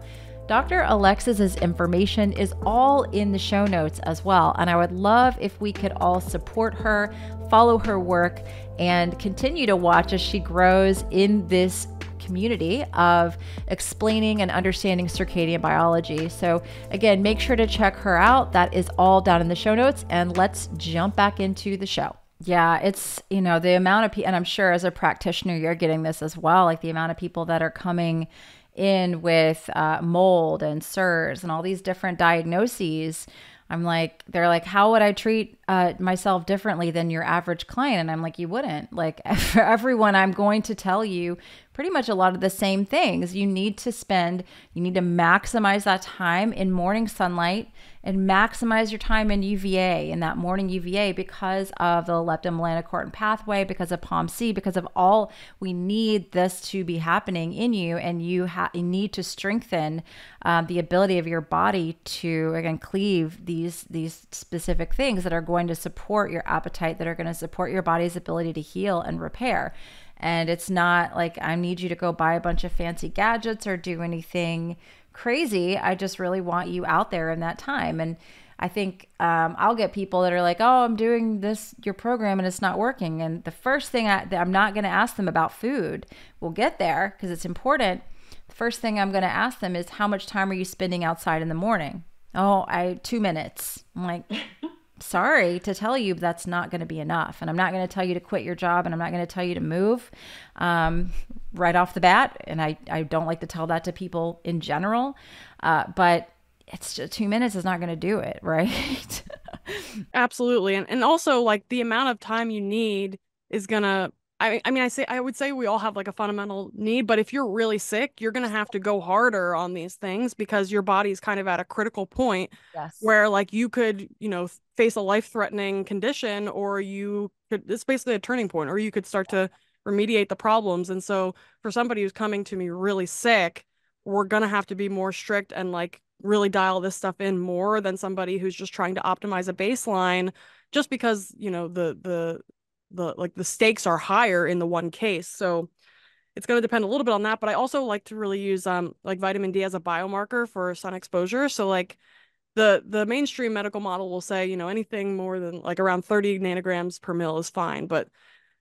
Dr. Alexis's information is all in the show notes as well, and I would love if we could all support her, follow her work, and continue to watch as she grows in this community of explaining and understanding circadian biology. So, again, make sure to check her out. That is all down in the show notes, and let's jump back into the show. Yeah, it's, you know, the amount of people, and I'm sure as a practitioner, you're getting this as well, like the amount of people that are coming in with uh, mold and CIRS and all these different diagnoses. I'm like, they're like, how would I treat uh, myself differently than your average client? And I'm like, you wouldn't. Like, for everyone, I'm going to tell you pretty much a lot of the same things. You need to spend, you need to maximize that time in morning sunlight and maximize your time in UVA in that morning UVA because of the leptin melanocortin pathway, because of POMC, because of all we need this to be happening in you, and you, ha- you need to strengthen um, the ability of your body to again cleave these these specific things that are going to support your appetite, that are going to support your body's ability to heal and repair. And it's not like I need you to go buy a bunch of fancy gadgets or do anything crazy. I just really want you out there in that time. And I think um, I'll get people that are like, "Oh, I'm doing this your program and it's not working." And the first thing I, I'm not going to ask them about food. We'll get there because it's important. The first thing I'm going to ask them is, "How much time are you spending outside in the morning?" Oh, I two minutes. I'm like, sorry to tell you but that's not going to be enough. And i'm not going to tell you to quit your job and i'm not going to tell you to move um, right off the bat. And I, I don't like to tell that to people in general uh, but it's just two minutes is not going to do it right? Absolutely. And, and also like the amount of time you need is going to I, I mean, I say I would say we all have like a fundamental need, but if you're really sick, you're gonna have to go harder on these things because your body's kind of at a critical point yes. where like you could, you know, face a life-threatening condition, or you could. It's basically a turning point, or you could start to remediate the problems. And so, for somebody who's coming to me really sick, we're gonna have to be more strict and like really dial this stuff in more than somebody who's just trying to optimize a baseline just because you know the the the like the stakes are higher in the one case. So it's going to depend a little bit on that, but I also like to really use um like vitamin D as a biomarker for sun exposure. So like the the mainstream medical model will say, you know, anything more than like around 30 nanograms per mil is fine, but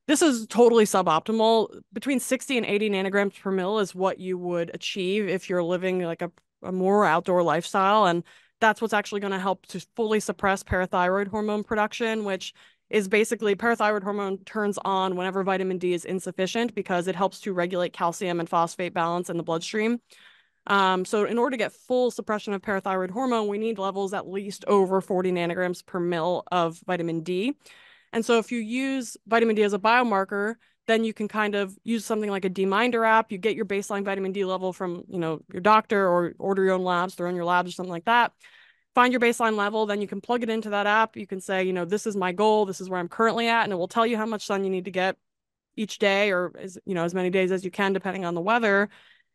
this is totally suboptimal. Between 60 and 80 nanograms per mil is what you would achieve if you're living like a, a more outdoor lifestyle and that's what's actually going to help to fully suppress parathyroid hormone production, which is basically parathyroid hormone turns on whenever vitamin D is insufficient because it helps to regulate calcium and phosphate balance in the bloodstream. Um, so in order to get full suppression of parathyroid hormone, we need levels at least over 40 nanograms per mil of vitamin D. And so if you use vitamin D as a biomarker, then you can kind of use something like a DMinder app. You get your baseline vitamin D level from, you know, your doctor or order your own labs, throw in your labs or something like that find your baseline level, then you can plug it into that app. You can say, you know, this is my goal, this is where I'm currently at, and it will tell you how much sun you need to get each day or as you know as many days as you can depending on the weather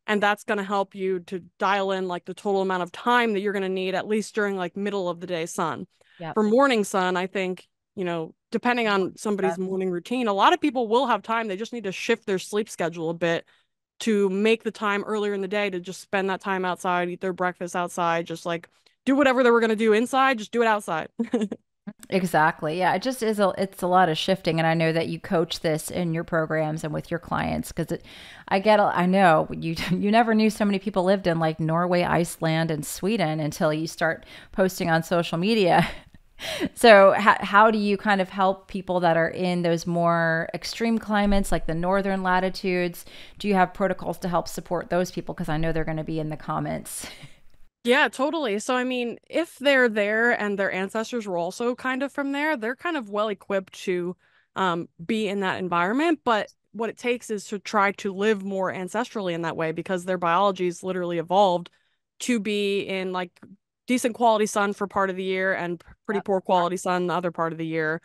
and that's going to help you to dial in like the total amount of time that you're going to need at least during like middle of the day sun yep. for morning sun i think you know depending on somebody's morning routine a lot of people will have time they just need to shift their sleep schedule a bit to make the time earlier in the day to just spend that time outside eat their breakfast outside just like do whatever they were going to do inside, just do it outside. exactly. Yeah, it just is a it's a lot of shifting and I know that you coach this in your programs and with your clients cuz I get I know you you never knew so many people lived in like Norway, Iceland and Sweden until you start posting on social media. so how, how do you kind of help people that are in those more extreme climates like the northern latitudes do you have protocols to help support those people because i know they're going to be in the comments Yeah, totally. So, I mean, if they're there and their ancestors were also kind of from there, they're kind of well equipped to um, be in that environment. But what it takes is to try to live more ancestrally in that way because their biology is literally evolved to be in like decent quality sun for part of the year and pretty poor quality sun the other part of the year.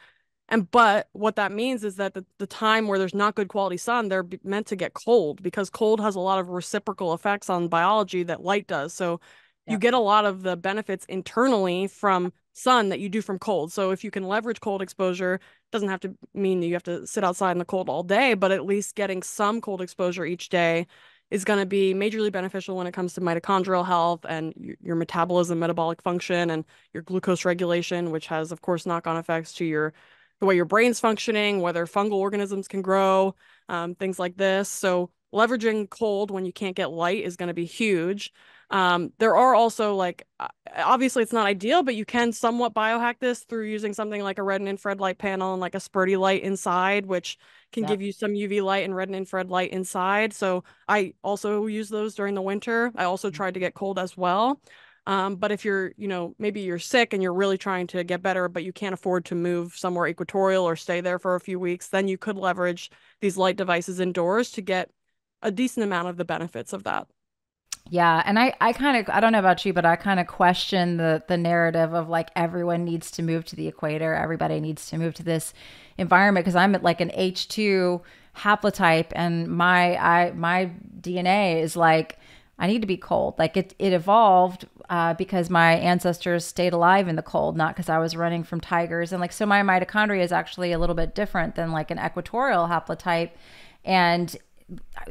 And but what that means is that the, the time where there's not good quality sun, they're meant to get cold because cold has a lot of reciprocal effects on biology that light does. So you get a lot of the benefits internally from sun that you do from cold. So if you can leverage cold exposure, doesn't have to mean that you have to sit outside in the cold all day, but at least getting some cold exposure each day is going to be majorly beneficial when it comes to mitochondrial health and your metabolism, metabolic function, and your glucose regulation, which has, of course, knock-on effects to your the way your brain's functioning, whether fungal organisms can grow, um, things like this. So leveraging cold when you can't get light is going to be huge. Um, there are also like obviously it's not ideal, but you can somewhat biohack this through using something like a red and infrared light panel and like a Sperti light inside, which can give you some UV light and red and infrared light inside. So I also use those during the winter. I also mm-hmm. tried to get cold as well. Um, but if you're, you know, maybe you're sick and you're really trying to get better, but you can't afford to move somewhere equatorial or stay there for a few weeks, then you could leverage these light devices indoors to get a decent amount of the benefits of that. Yeah, and I, I kind of I don't know about you, but I kind of question the the narrative of like everyone needs to move to the equator, everybody needs to move to this environment because I'm at like an H two haplotype, and my I my DNA is like I need to be cold. Like it it evolved uh, because my ancestors stayed alive in the cold, not because I was running from tigers, and like so my mitochondria is actually a little bit different than like an equatorial haplotype, and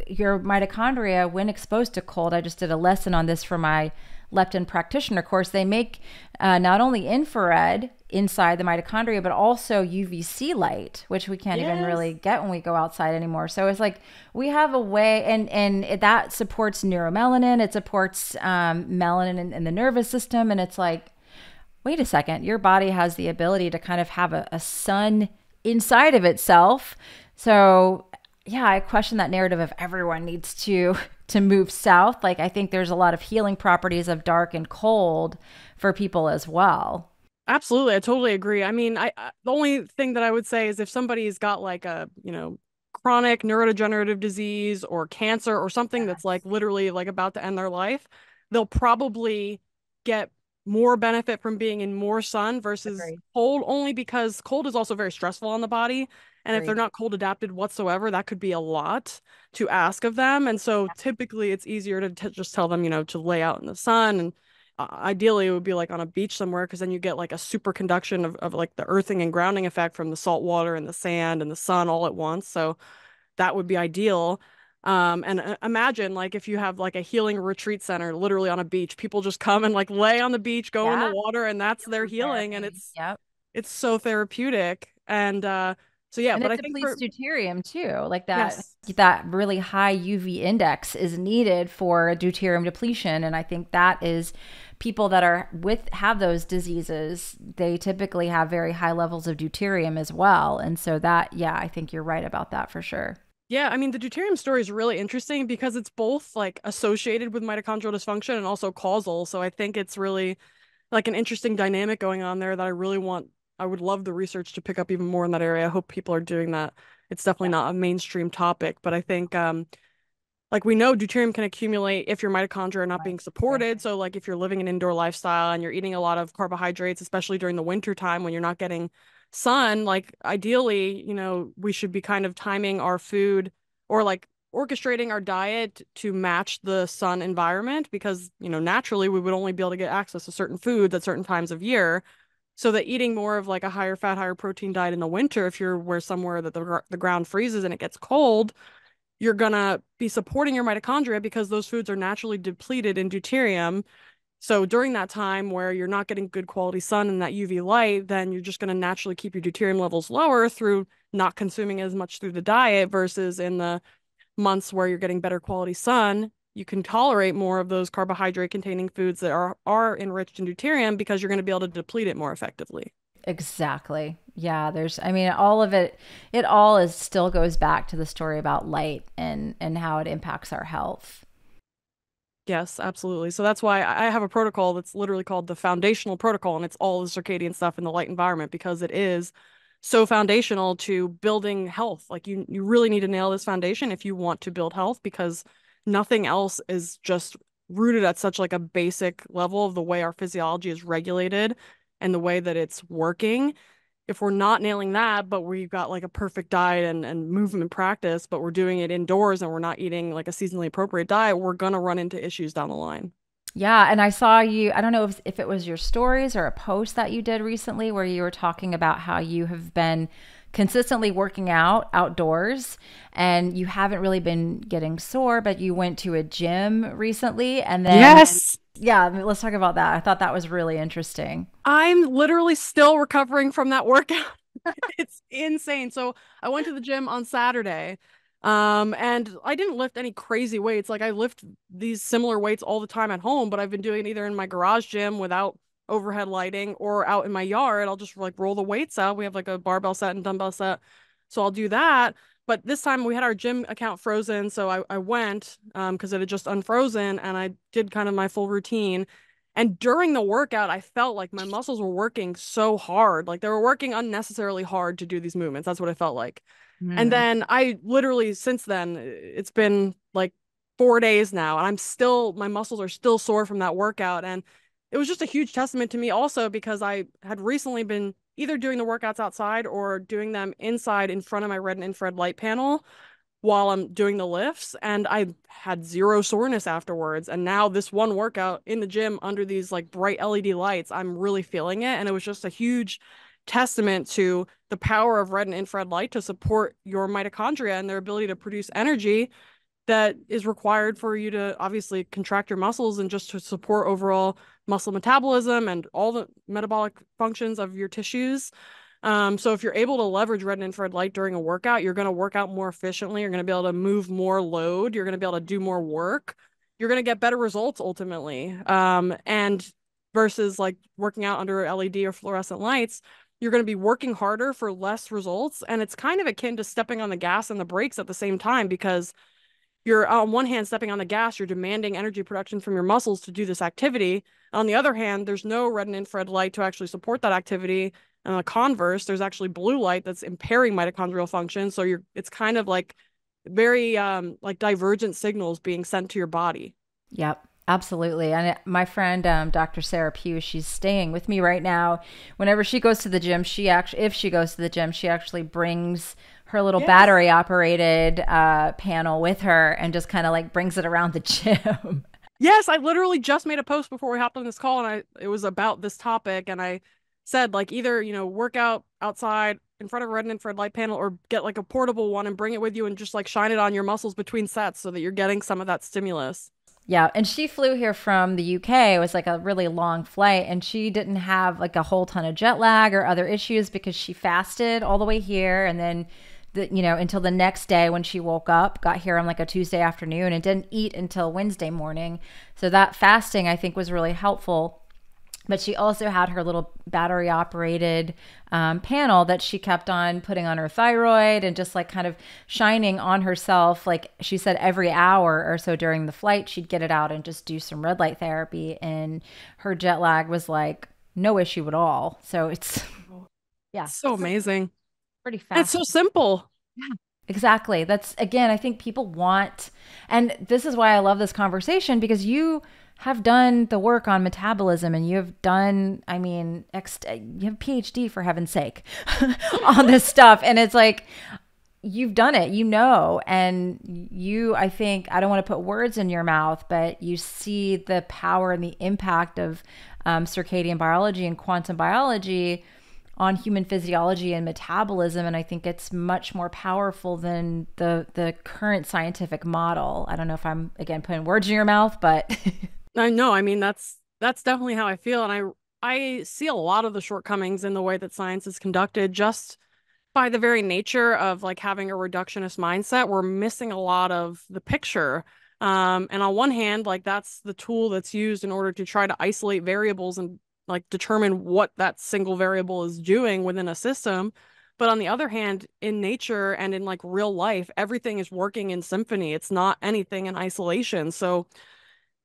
your mitochondria, when exposed to cold, I just did a lesson on this for my leptin practitioner course. They make uh, not only infrared inside the mitochondria, but also UVC light, which we can't yes. even really get when we go outside anymore. So it's like we have a way, and and it, that supports neuromelanin. It supports um, melanin in, in, the nervous system, and it's like, wait a second, your body has the ability to kind of have a, a sun inside of itself. So yeah, I question that narrative of everyone needs to to move south. Like I think there's a lot of healing properties of dark and cold for people as well. Absolutely, I totally agree. I mean, I, I the only thing that I would say is if somebody's got like a, you know, chronic neurodegenerative disease or cancer or something yes. that's like literally like about to end their life, they'll probably get more benefit from being in more sun versus Agreed. cold only because cold is also very stressful on the body and if they're not cold adapted whatsoever, that could be a lot to ask of them. And so typically it's easier to t- just tell them, you know, to lay out in the sun. And uh, ideally it would be like on a beach somewhere because then you get like a super conduction of, of like the earthing and grounding effect from the salt water and the sand and the sun all at once. So that would be ideal. Um, and uh, imagine like if you have like a healing retreat center literally on a beach, people just come and like lay on the beach, go yeah. in the water, and that's their healing. And it's, yep. it's so therapeutic. And, uh, so yeah, and but I think for deuterium too, like that yes. that really high UV index is needed for deuterium depletion, and I think that is people that are with have those diseases. They typically have very high levels of deuterium as well, and so that yeah, I think you're right about that for sure. Yeah, I mean the deuterium story is really interesting because it's both like associated with mitochondrial dysfunction and also causal. So I think it's really like an interesting dynamic going on there that I really want I would love the research to pick up even more in that area. I hope people are doing that. It's definitely not a mainstream topic, but I think um like we know deuterium can accumulate if your mitochondria are not being supported. So like if you're living an indoor lifestyle and you're eating a lot of carbohydrates, especially during the winter time when you're not getting sun, like ideally, you know, we should be kind of timing our food or like orchestrating our diet to match the sun environment because, you know, naturally we would only be able to get access to certain foods at certain times of year. So that eating more of like a higher fat, higher protein diet in the winter, if you're where somewhere that the, the ground freezes and it gets cold, you're gonna be supporting your mitochondria because those foods are naturally depleted in deuterium. So during that time where you're not getting good quality sun and that UV light, then you're just going to naturally keep your deuterium levels lower through not consuming as much through the diet versus in the months where you're getting better quality sun, you can tolerate more of those carbohydrate containing foods that are are enriched in deuterium because you're going to be able to deplete it more effectively. Exactly. Yeah, there's I mean all of it it all is still goes back to the story about light and and how it impacts our health. Yes, absolutely. So that's why I have a protocol that's literally called the foundational protocol, and it's all the circadian stuff in the light environment because it is so foundational to building health. Like you, you really need to nail this foundation if you want to build health because nothing else is just rooted at such like a basic level of the way our physiology is regulated and the way that it's working if we're not nailing that, but we've got like a perfect diet and, and movement practice, but we're doing it indoors and we're not eating like a seasonally appropriate diet, we're going to run into issues down the line. Yeah. And I saw you, I don't know if, if it was your stories or a post that you did recently where you were talking about how you have been consistently working out outdoors and you haven't really been getting sore, but you went to a gym recently and then. Yes yeah, let's talk about that. I thought that was really interesting. I'm literally still recovering from that workout. it's insane. So I went to the gym on Saturday. Um, and I didn't lift any crazy weights. Like I lift these similar weights all the time at home, but I've been doing it either in my garage gym without overhead lighting or out in my yard. I'll just like roll the weights out. We have like a barbell set and dumbbell set. So I'll do that. But this time we had our gym account frozen, so I, I went because um, it had just unfrozen, and I did kind of my full routine. And during the workout, I felt like my muscles were working so hard, like they were working unnecessarily hard to do these movements. That's what it felt like. Mm. And then I literally, since then, it's been like four days now, and I'm still, my muscles are still sore from that workout. And it was just a huge testament to me also because I had recently been either doing the workouts outside or doing them inside in front of my red and infrared light panel while I'm doing the lifts. And I had zero soreness afterwards. And now, this one workout in the gym under these like bright LED lights, I'm really feeling it. And it was just a huge testament to the power of red and infrared light to support your mitochondria and their ability to produce energy that is required for you to obviously contract your muscles and just to support overall muscle metabolism and all the metabolic functions of your tissues. Um, so if you're able to leverage red and infrared light during a workout, you're going to work out more efficiently. You're going to be able to move more load. You're going to be able to do more work. You're going to get better results ultimately. Um, and versus like working out under LED or fluorescent lights, you're going to be working harder for less results. And it's kind of akin to stepping on the gas and the brakes at the same time because you're on one hand stepping on the gas, you're demanding energy production from your muscles to do this activity. On the other hand, there's no red and infrared light to actually support that activity. And the converse, there's actually blue light that's impairing mitochondrial function. So you're it's kind of like very um like divergent signals being sent to your body. Yep. Absolutely. And my friend, um, Dr. Sarah Pugh, she's staying with me right now. Whenever she goes to the gym, she actually, if she goes to the gym, she actually brings her little yes. battery operated uh, panel with her and just kind of like brings it around the gym. yes, I literally just made a post before we hopped on this call and I it was about this topic and I said like either, you know, work out outside in front of a red and infrared light panel or get like a portable one and bring it with you and just like shine it on your muscles between sets so that you're getting some of that stimulus. Yeah, and she flew here from the UK. It was like a really long flight, and she didn't have like a whole ton of jet lag or other issues because she fasted all the way here, and then the you know until the next day when she woke up got here on like a tuesday afternoon and didn't eat until wednesday morning. So that fasting i think was really helpful. But she also had her little battery operated um, panel that she kept on putting on her thyroid and just like kind of shining on herself. Like she said every hour or so during the flight she'd get it out and just do some red light therapy. And her jet lag was like no issue at all. So it's yeah. So amazing pretty fast. It's so simple. Yeah. Exactly. That's again, I think people want, and this is why I love this conversation because you have done the work on metabolism and you have done, I mean, ex- you have PhD for heaven's sake on this stuff. And it's like, you've done it, you know, and you, I think, I don't want to put words in your mouth, but you see the power and the impact of um, circadian biology and quantum biology on human physiology and metabolism and I think it's much more powerful than the the current scientific model. I don't know if I'm again putting words in your mouth, but I know, I mean that's that's definitely how I feel and I I see a lot of the shortcomings in the way that science is conducted just by the very nature of like having a reductionist mindset. We're missing a lot of the picture. Um, and on one hand, like that's the tool that's used in order to try to isolate variables and like determine what that single variable is doing within a system. But on the other hand in nature and in like real life everything is working in symphony. It's not anything in isolation. So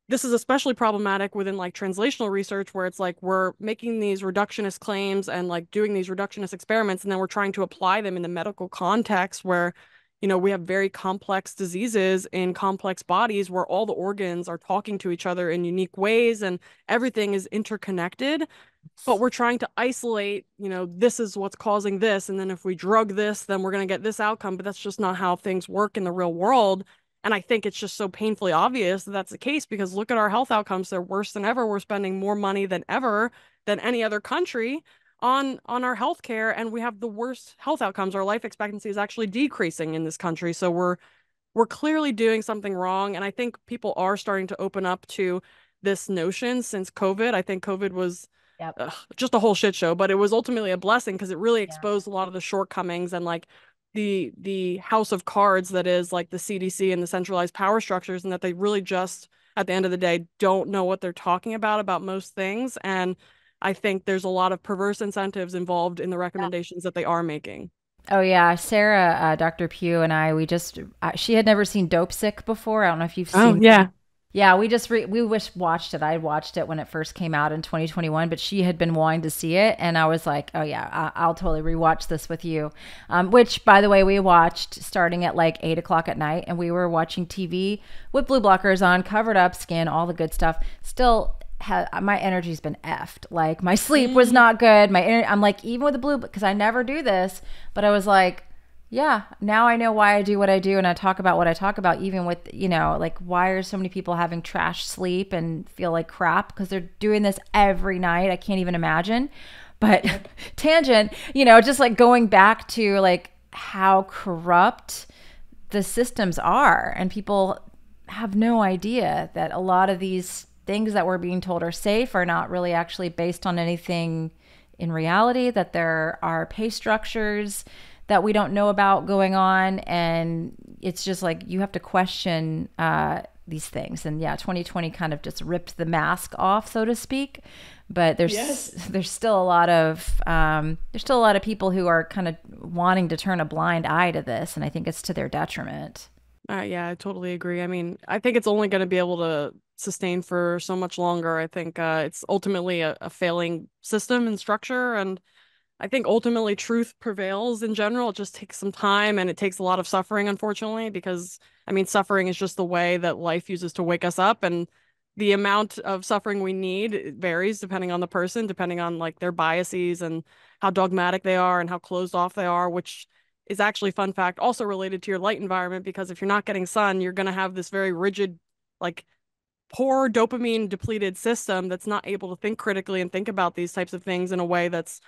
this is especially problematic within like translational research where it's like we're making these reductionist claims and like doing these reductionist experiments and then we're trying to apply them in the medical context where you know we have very complex diseases in complex bodies where all the organs are talking to each other in unique ways and everything is interconnected but we're trying to isolate you know this is what's causing this and then if we drug this then we're going to get this outcome but that's just not how things work in the real world and I think it's just so painfully obvious that that's the case because look at our health outcomes. They're worse than ever. We're spending more money than ever than any other country on on our health care and we have the worst health outcomes. Our life expectancy is actually decreasing in this country. So we're we're clearly doing something wrong and I think people are starting to open up to this notion since COVID. I think COVID was yep. ugh, just a whole shit show, but it was ultimately a blessing because it really exposed yeah. a lot of the shortcomings and like the the house of cards that is like the CDC and the centralized power structures and that they really just at the end of the day don't know what they're talking about about most things and I think there's a lot of perverse incentives involved in the recommendations yeah. that they are making. Oh yeah, Sarah, uh, Dr. Pugh, and I, we just uh, she had never seen Dopesick before. I don't know if you've oh, seen. Oh yeah, yeah, we just re- we wish watched it. I watched it when it first came out in 2021, but she had been wanting to see it, and I was like, "Oh yeah, I- will totally rewatch this with you." Um, which, by the way, we watched starting at like eight o'clock at night, and we were watching TV with blue blockers on, covered up, skin, all the good stuff. Still, ha- my energy's been effed. Like my sleep was mm. not good. My ener- I'm like even with the blue because I never do this, but I was like yeah, now I know why I do what I do and I talk about what I talk about, even with, you know, like why are so many people having trash sleep and feel like crap because they're doing this every night. I can't even imagine. But tangent, you know, just like going back to like how corrupt the systems are and people have no idea that a lot of these things that we're being told are safe are not really actually based on anything in reality, that there are pay structures that we don't know about going on. And it's just like you have to question uh, these things. And yeah 2020 kind of just ripped the mask off so to speak. But there's yes. there's still a lot of um, there's still a lot of people who are kind of wanting to turn a blind eye to this and i think it's to their detriment. Uh, yeah i totally agree. I mean i think it's only going to be able to sustain for so much longer i think uh, it's ultimately a, a failing system and structure and I think ultimately truth prevails in general. It just takes some time and it takes a lot of suffering, unfortunately, because I mean, suffering is just the way that life uses to wake us up. And the amount of suffering we need varies depending on the person, depending on like their biases and how dogmatic they are and how closed off they are, which is actually fun fact also related to your light environment because if you're not getting sun, you're going to have this very rigid, like poor dopamine depleted system that's not able to think critically and think about these types of things in a way that's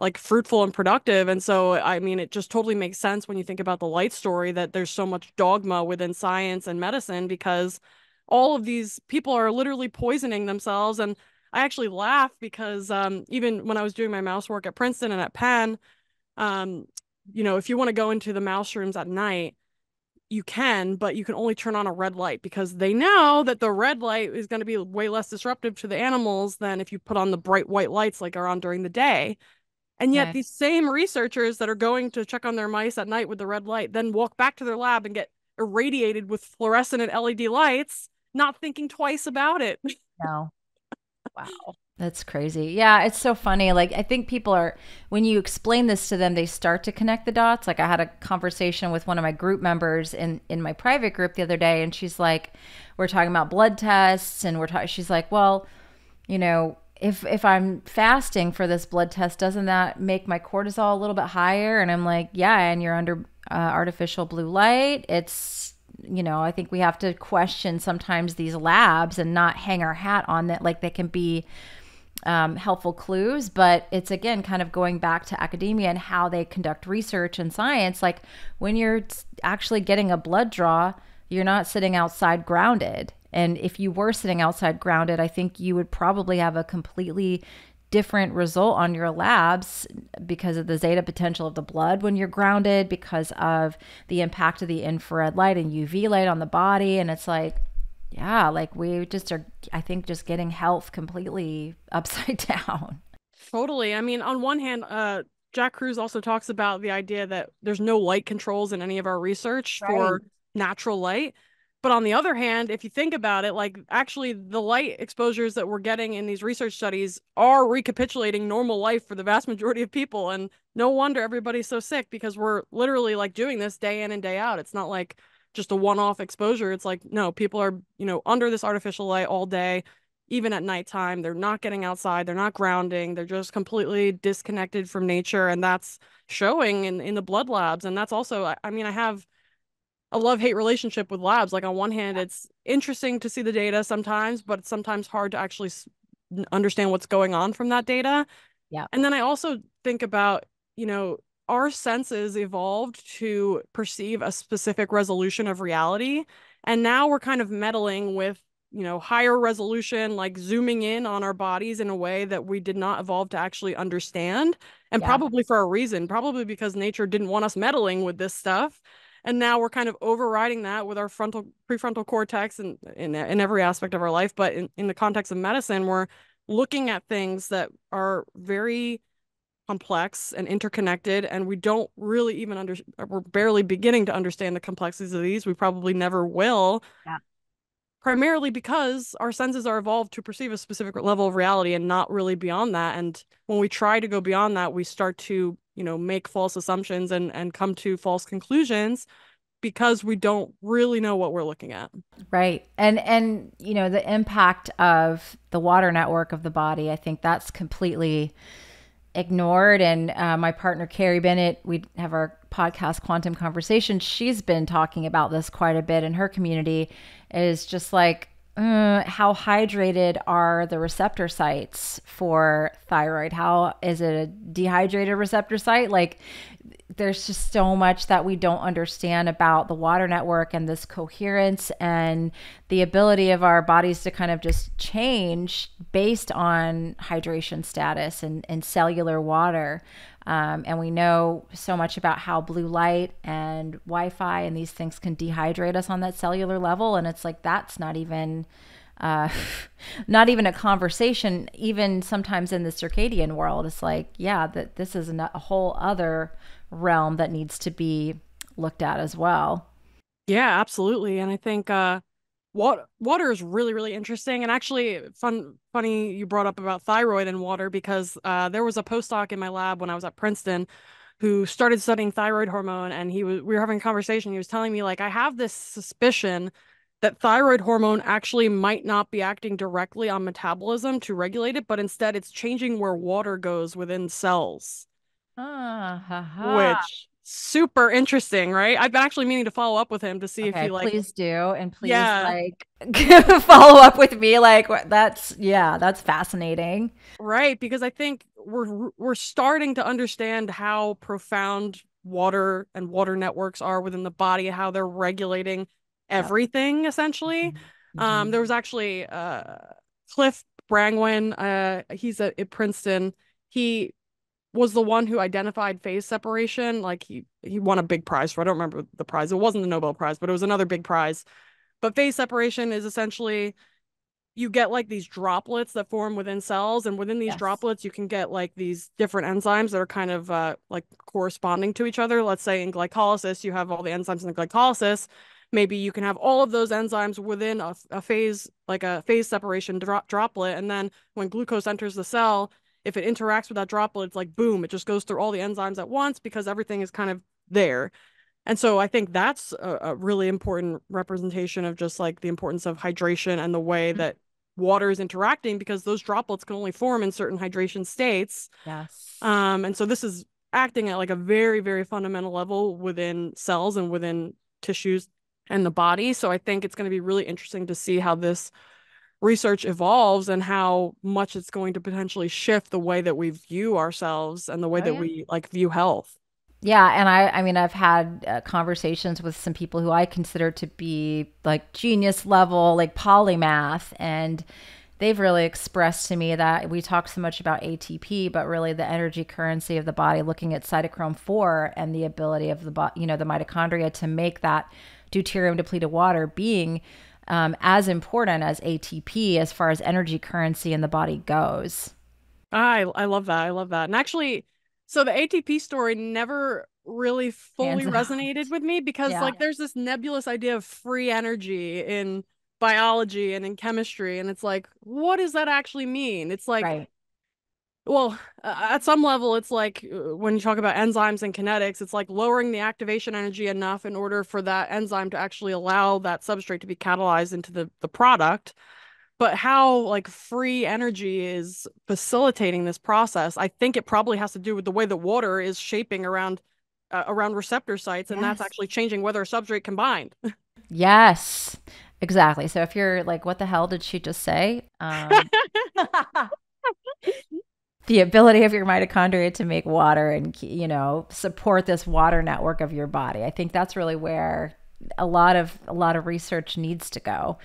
like fruitful and productive. And so, I mean, it just totally makes sense when you think about the light story that there's so much dogma within science and medicine because all of these people are literally poisoning themselves. And I actually laugh because um, even when I was doing my mouse work at Princeton and at Penn, um, you know, if you want to go into the mouse rooms at night, you can, but you can only turn on a red light because they know that the red light is going to be way less disruptive to the animals than if you put on the bright white lights like are on during the day. And yet, these same researchers that are going to check on their mice at night with the red light then walk back to their lab and get irradiated with fluorescent and LED lights, not thinking twice about it. No. Wow. That's crazy. Yeah, it's so funny. Like, I think people are, when you explain this to them, they start to connect the dots. Like, I had a conversation with one of my group members in, in my private group the other day, and she's like, we're talking about blood tests, and we're talking, she's like, well, you know, if if I'm fasting for this blood test, doesn't that make my cortisol a little bit higher? And I'm like, yeah, and you're under uh, artificial blue light. It's you know, I think we have to question sometimes these labs and not hang our hat on that. Like they can be um, helpful clues, but it's again kind of going back to academia and how they conduct research and science. Like when you're actually getting a blood draw, you're not sitting outside grounded and if you were sitting outside grounded, I think you would probably have a completely different result on your labs because of the zeta potential of the blood when you're grounded, because of the impact of the infrared light and UV light on the body. And it's like, yeah, like we just are, I think, just getting health completely upside down. Totally. I mean, on one hand, uh, Jack Kruse also talks about the idea that there's no light controls in any of our research right. for natural light But on the other hand, if you think about it, like actually the light exposures that we're getting in these research studies are recapitulating normal life for the vast majority of people. And no wonder everybody's so sick because we're literally like doing this day in and day out. It's not like just a one off exposure. It's like, no, people are, you know, under this artificial light all day, even at nighttime. They're not getting outside. They're not grounding. They're just completely disconnected from nature. And that's showing in, in the blood labs. And that's also, I, I mean, I have a love hate relationship with labs. Like, on one hand, it's interesting to see the data sometimes, but it's sometimes hard to actually understand what's going on from that data. Yeah. And then I also think about, you know, our senses evolved to perceive a specific resolution of reality. And now we're kind of meddling with, you know, higher resolution, like zooming in on our bodies in a way that we did not evolve to actually understand. And yeah. probably for a reason, probably because nature didn't want us meddling with this stuff. And now we're kind of overriding that with our frontal prefrontal cortex and in, in every aspect of our life. But in, in the context of medicine, we're looking at things that are very complex and interconnected and we don't really even under uh, we're barely beginning to understand the complexities of these we probably never will yeah. primarily because our senses are evolved to perceive a specific level of reality and not really beyond that and when we try to go beyond that we start to you know make false assumptions and and come to false conclusions because we don't really know what we're looking at. Right. And and you know the impact of the water network of the body, I think that's completely ignored. And uh, my partner, Carrie Bennett, we have our podcast, Quantum Conversation. She's been talking about this quite a bit in her community, is just like, uh, how hydrated are the receptor sites for thyroid? How is it a dehydrated receptor site? Like, there's just so much that we don't understand about the water network and this coherence and the ability of our bodies to kind of just change based on hydration status and, and cellular water. Um, and we know so much about how blue light and Wi Fi and these things can dehydrate us on that cellular level. And it's like that's not even. Uh, not even a conversation, even sometimes in the circadian world, it's like, yeah, that this is a whole other realm that needs to be looked at as well. Yeah, absolutely. And I think uh water water is really really interesting and actually fun funny you brought up about thyroid and water because uh there was a postdoc in my lab when I was at Princeton who started studying thyroid hormone and he was we were having a conversation he was telling me like I have this suspicion that thyroid hormone actually might not be acting directly on metabolism to regulate it but instead it's changing where water goes within cells Ha, ha. which super interesting, right? I've been actually meaning to follow up with him to see okay, if he like please do and please yeah. like follow up with me like that's yeah, that's fascinating. Right, because I think we're we're starting to understand how profound water and water networks are within the body, how they're regulating everything yep. essentially. Mm-hmm. Um there was actually uh Cliff Brangwynne, uh he's at, at Princeton. He was the one who identified phase separation. Like he he won a big prize for. I don't remember the prize. It wasn't the Nobel Prize, but it was another big prize. But phase separation is essentially you get like these droplets that form within cells, and within these yes. droplets, you can get like these different enzymes that are kind of uh, like corresponding to each other. Let's say in glycolysis, you have all the enzymes in the glycolysis. Maybe you can have all of those enzymes within a, a phase, like a phase separation dro- droplet, and then when glucose enters the cell, if it interacts with that droplet, it's like boom, it just goes through all the enzymes at once because everything is kind of there. And so I think that's a, a really important representation of just like the importance of hydration and the way mm-hmm. that water is interacting because those droplets can only form in certain hydration states. Yes. Um, and so this is acting at like a very, very fundamental level within cells and within tissues and the body. So I think it's going to be really interesting to see how this research evolves and how much it's going to potentially shift the way that we view ourselves and the way oh, that yeah. we like view health. Yeah, and I I mean I've had uh, conversations with some people who I consider to be like genius level, like polymath and they've really expressed to me that we talk so much about ATP, but really the energy currency of the body, looking at cytochrome 4 and the ability of the you know the mitochondria to make that deuterium depleted water being um, as important as ATP as far as energy currency in the body goes. I I love that. I love that. And actually, so the ATP story never really fully resonated with me because Yeah. like there's this nebulous idea of free energy in biology and in chemistry and it's like what does that actually mean? It's like right. Well, at some level, it's like uh, when you talk about enzymes and kinetics, it's like lowering the activation energy enough in order for that enzyme to actually allow that substrate to be catalyzed into the, the product. But how like free energy is facilitating this process, I think it probably has to do with the way the water is shaping around uh, around receptor sites, and that's actually changing whether a substrate can bind. Yes, exactly. So if you're like, what the hell did she just say? Um, the ability of your mitochondria to make water and, you know, support this water network of your body. I think that's really where a lot of a lot of research needs to go.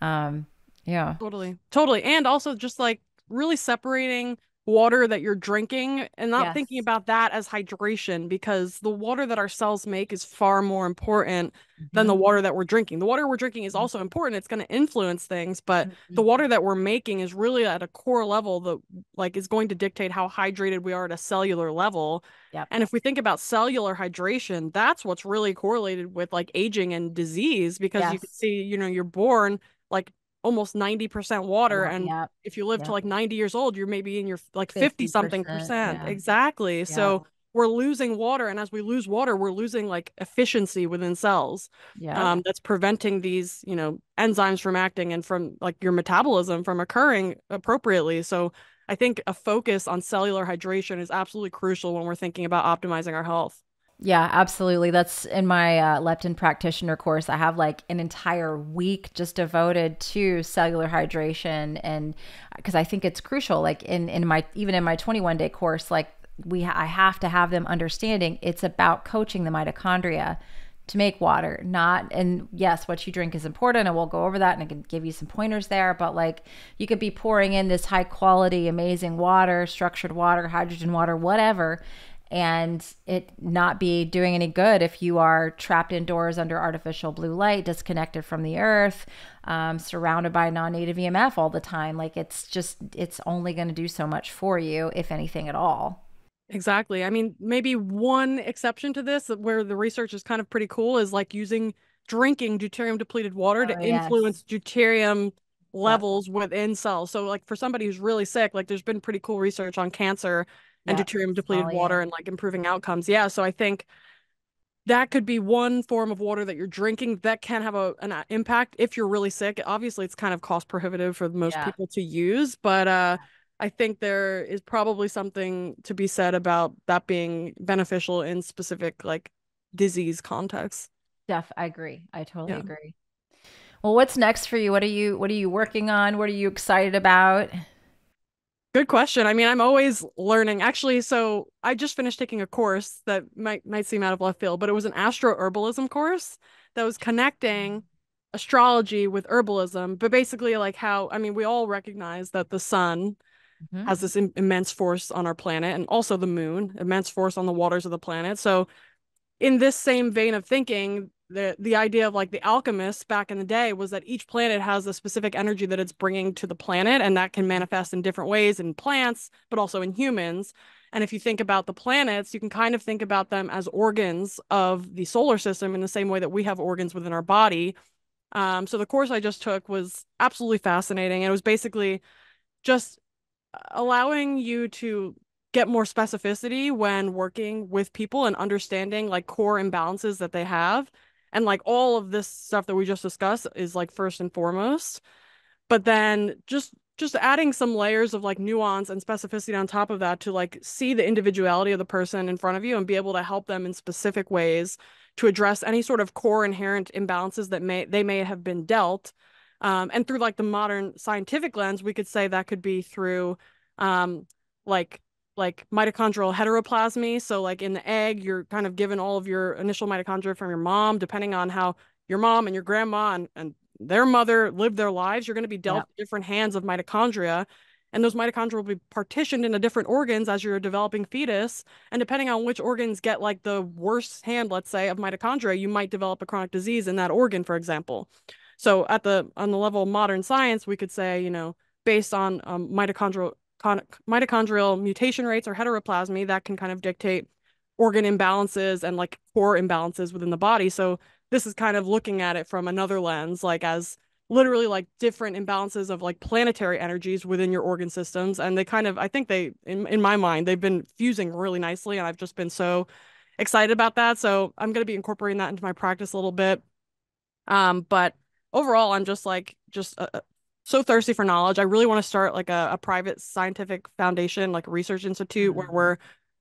Um, yeah. Totally. Totally. And also just like really separating water that you're drinking and not thinking about that as hydration because the water that our cells make is far more important than the Mhm. water that we're drinking. The water we're drinking is Mhm. also important. It's going to influence things, but the Mhm. water that we're making is really at a core level that like is going to dictate how hydrated we are at a cellular level. Yep. And if we think about cellular hydration, that's what's really correlated with like aging and disease because you can see, you know, you're born like almost 90% water and Yep. if you live to like 90 years old, you're maybe in your like 50 something 50%. Yeah. Exactly. So we're losing water. And as we lose water, we're losing like efficiency within cells. Yeah. Um, that's preventing these, you know, enzymes from acting and from like your metabolism from occurring appropriately. So I think a focus on cellular hydration is absolutely crucial when we're thinking about optimizing our health. Yeah, absolutely. That's in my uh, leptin practitioner course. I have like an entire week just devoted to cellular hydration, and because I think it's crucial. Like in in my even in my 21 day course, like we I have to have them understanding it's about coaching the mitochondria to make water, not and yes, what you drink is important, and we'll go over that, and I can give you some pointers there. But like you could be pouring in this high quality, amazing water, structured water, hydrogen water, whatever and it not be doing any good if you are trapped indoors under artificial blue light, disconnected from the earth, um, surrounded by non-native EMF all the time. Like it's just, it's only going to do so much for you, if anything at all. Exactly. I mean, maybe one exception to this where the research is kind of pretty cool is like using drinking deuterium depleted water to Oh, yes. influence deuterium levels within cells. So like for somebody who's really sick, like there's been pretty cool research on cancer and deuterium depleted Small water in. and like improving outcomes. Yeah, so I think that could be one form of water that you're drinking that can have a an uh, impact if you're really sick. Obviously, it's kind of cost prohibitive for most Yeah. people to use, but uh I think there is probably something to be said about that being beneficial in specific like disease contexts. Def, I agree. I totally Yeah. agree. Well, what's next for you? What are you what are you working on? What are you excited about? Good question. I mean, I'm always learning. Actually, so I just finished taking a course that might might seem out of left field, but it was an astro herbalism course that was connecting astrology with herbalism, but basically like how I mean, we all recognize that the sun Mhm. has this im- immense force on our planet and also the moon, immense force on the waters of the planet. So in this same vein of thinking, the the idea of like the alchemists back in the day was that each planet has a specific energy that it's bringing to the planet, and that can manifest in different ways in plants, but also in humans. And if you think about the planets, you can kind of think about them as organs of the solar system in the same way that we have organs within our body. Um, so the course I just took was absolutely fascinating. It was basically just allowing you to get more specificity when working with people and understanding like core imbalances that they have. And like all of this stuff that we just discussed is like first and foremost. But then just just adding some layers of like nuance and specificity on top of that to like see the individuality of the person in front of you and be able to help them in specific ways to address any sort of core inherent imbalances that may they may have been dealt. Um, and through like the modern scientific lens, we could say that could be through um, like like mitochondrial heteroplasmy. So like in the egg, you're kind of given all of your initial mitochondria from your mom, depending on how your mom and your grandma and, and their mother lived their lives, you're going to be dealt Yep. different hands of mitochondria. And those mitochondria will be partitioned into different organs as you're a developing fetus. And depending on which organs get like the worst hand, let's say, of mitochondria, you might develop a chronic disease in that organ, for example. So at the on the level of modern science, we could say, you know, based on um, mitochondrial mitochondrial mutation rates or heteroplasmy, that can kind of dictate organ imbalances and like core imbalances within the body. So this is kind of looking at it from another lens, like as literally like different imbalances of like planetary energies within your organ systems. And they kind of i think they in, in my mind they've been fusing really nicely and i've just been so excited about that. So i'm going to be incorporating that into my practice a little bit. Um but overall i'm just like just uh, uh so thirsty for knowledge i really want to start like a, a private scientific foundation like a research institute mm-hmm. where we're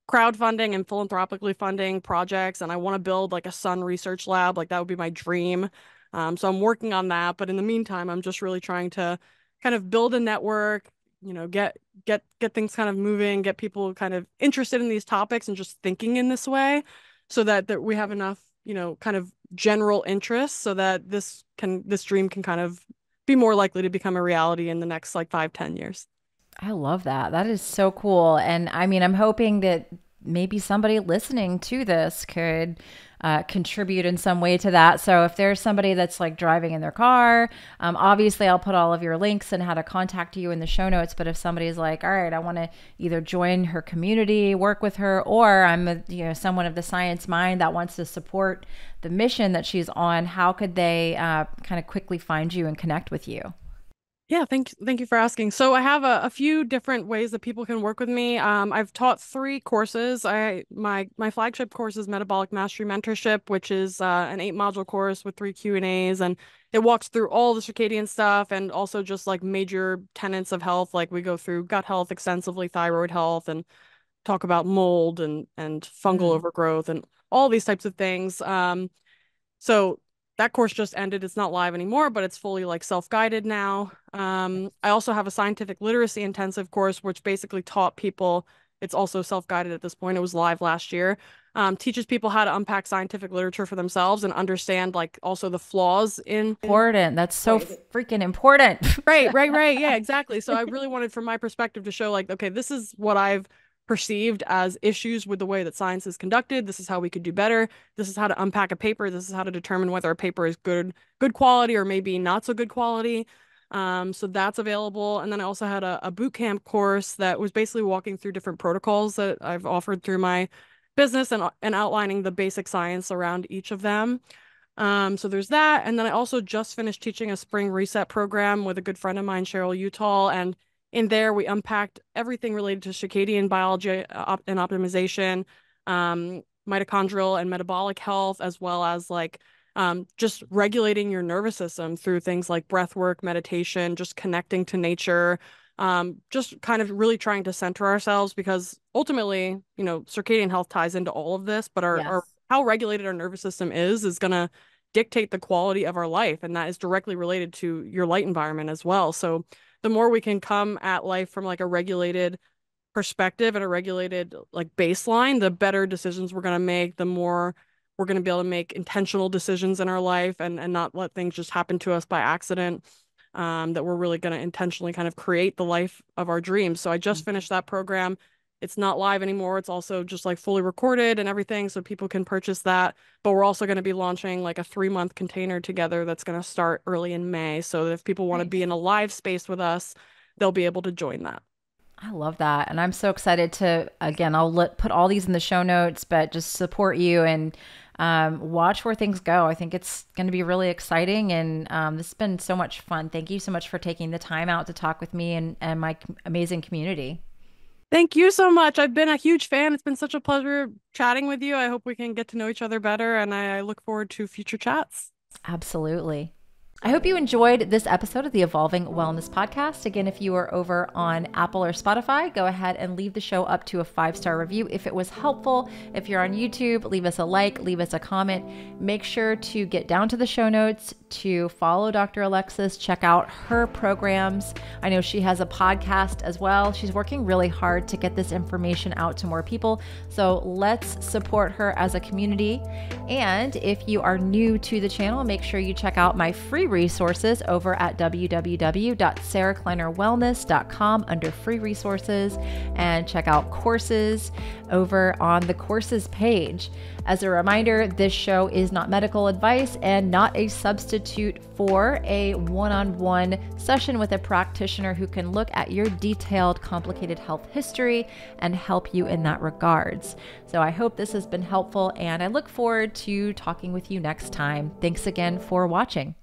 crowdfunding and philanthropically funding projects and i want to build like a sun research lab like that would be my dream um, so I'm working on that. But in the meantime, I'm just really trying to kind of build a network, you know, get get get things kind of moving, get people kind of interested in these topics and just thinking in this way so that, that we have enough, you know, kind of general interest so that this can this dream can kind of be more likely to become a reality in the next like five ten years. I love that. That is so cool. And I mean, I'm hoping that maybe somebody listening to this could uh, contribute in some way to that. So if there's somebody that's like driving in their car, um, obviously I'll put all of your links and how to contact you in the show notes. But if somebody's like, all right, I want to either join her community, work with her, or I'm a, you know someone of the science mind that wants to support the mission that she's on, how could they uh, kind of quickly find you and connect with you? Yeah, thank thank you for asking. So I have a, a few different ways that people can work with me. Um, I've taught three courses. I my my flagship course is Metabolic Mastery Mentorship, which is uh, an eight module course with three Q and A's, and it walks through all the circadian stuff and also just like major tenets of health. Like we go through gut health extensively, thyroid health, and talk about mold and and fungal mm. overgrowth and all these types of things. Um, so that course just ended. It's not live anymore, but it's fully like self-guided now. Um, I also have a scientific literacy intensive course, which basically taught people. It's also self-guided at this point. It was live last year. Um, teaches people how to unpack scientific literature for themselves and understand like also the flaws in important. That's so freaking important. right, right, right. Yeah, exactly. So I really wanted, from my perspective, to show like, okay, this is what I've perceived as issues with the way that science is conducted. This is how we could do better. This is how to unpack a paper. This is how to determine whether a paper is good good quality or maybe not so good quality. Um, so that's available. And then I also had a, a boot camp course that was basically walking through different protocols that I've offered through my business and, and outlining the basic science around each of them. Um, so there's that. And then I also just finished teaching a spring reset program with a good friend of mine, Cheryl Utah. And in there, we unpacked everything related to circadian biology uh, and optimization, um, mitochondrial and metabolic health, as well as like um, just regulating your nervous system through things like breath work, meditation, just connecting to nature, um, just kind of really trying to center ourselves because ultimately, you know, circadian health ties into all of this, but our, yes. our how regulated our nervous system is is going to dictate the quality of our life, and that is directly related to your light environment as well. So the more we can come at life from like a regulated perspective and a regulated like baseline, the better decisions we're going to make, the more we're going to be able to make intentional decisions in our life and and not let things just happen to us by accident. Um, that we're really going to intentionally kind of create the life of our dreams. So I just mm-hmm. finished that program it's not live anymore. It's also just like fully recorded and everything, so people can purchase that. But we're also going to be launching like a three month container together that's going to start early in May. So if people want to be in a live space with us, they'll be able to join that. I love that. And I'm so excited to, again, I'll let, put all these in the show notes, but just support you and um, watch where things go. I think it's going to be really exciting. And um, this has been so much fun. Thank you so much for taking the time out to talk with me and, and my amazing community. Thank you so much. I've been a huge fan. It's been such a pleasure chatting with you. I hope we can get to know each other better, and I look forward to future chats. Absolutely. I hope you enjoyed this episode of the Evolving Wellness Podcast. Again, if you are over on Apple or Spotify, go ahead and leave the show up to a five star review if it was helpful. If you're on YouTube, leave us a like, leave us a comment. Make sure to get down to the show notes to follow Dr. Alexis, check out her programs. I know she has a podcast as well. She's working really hard to get this information out to more people. So let's support her as a community. And if you are new to the channel, make sure you check out my free resources over at www.sarahkleinerwellness.com under free resources and check out courses over on the courses page. As a reminder, this show is not medical advice and not a substitute for a one on one session with a practitioner who can look at your detailed, complicated health history and help you in that regards. So I hope this has been helpful and I look forward to talking with you next time. Thanks again for watching.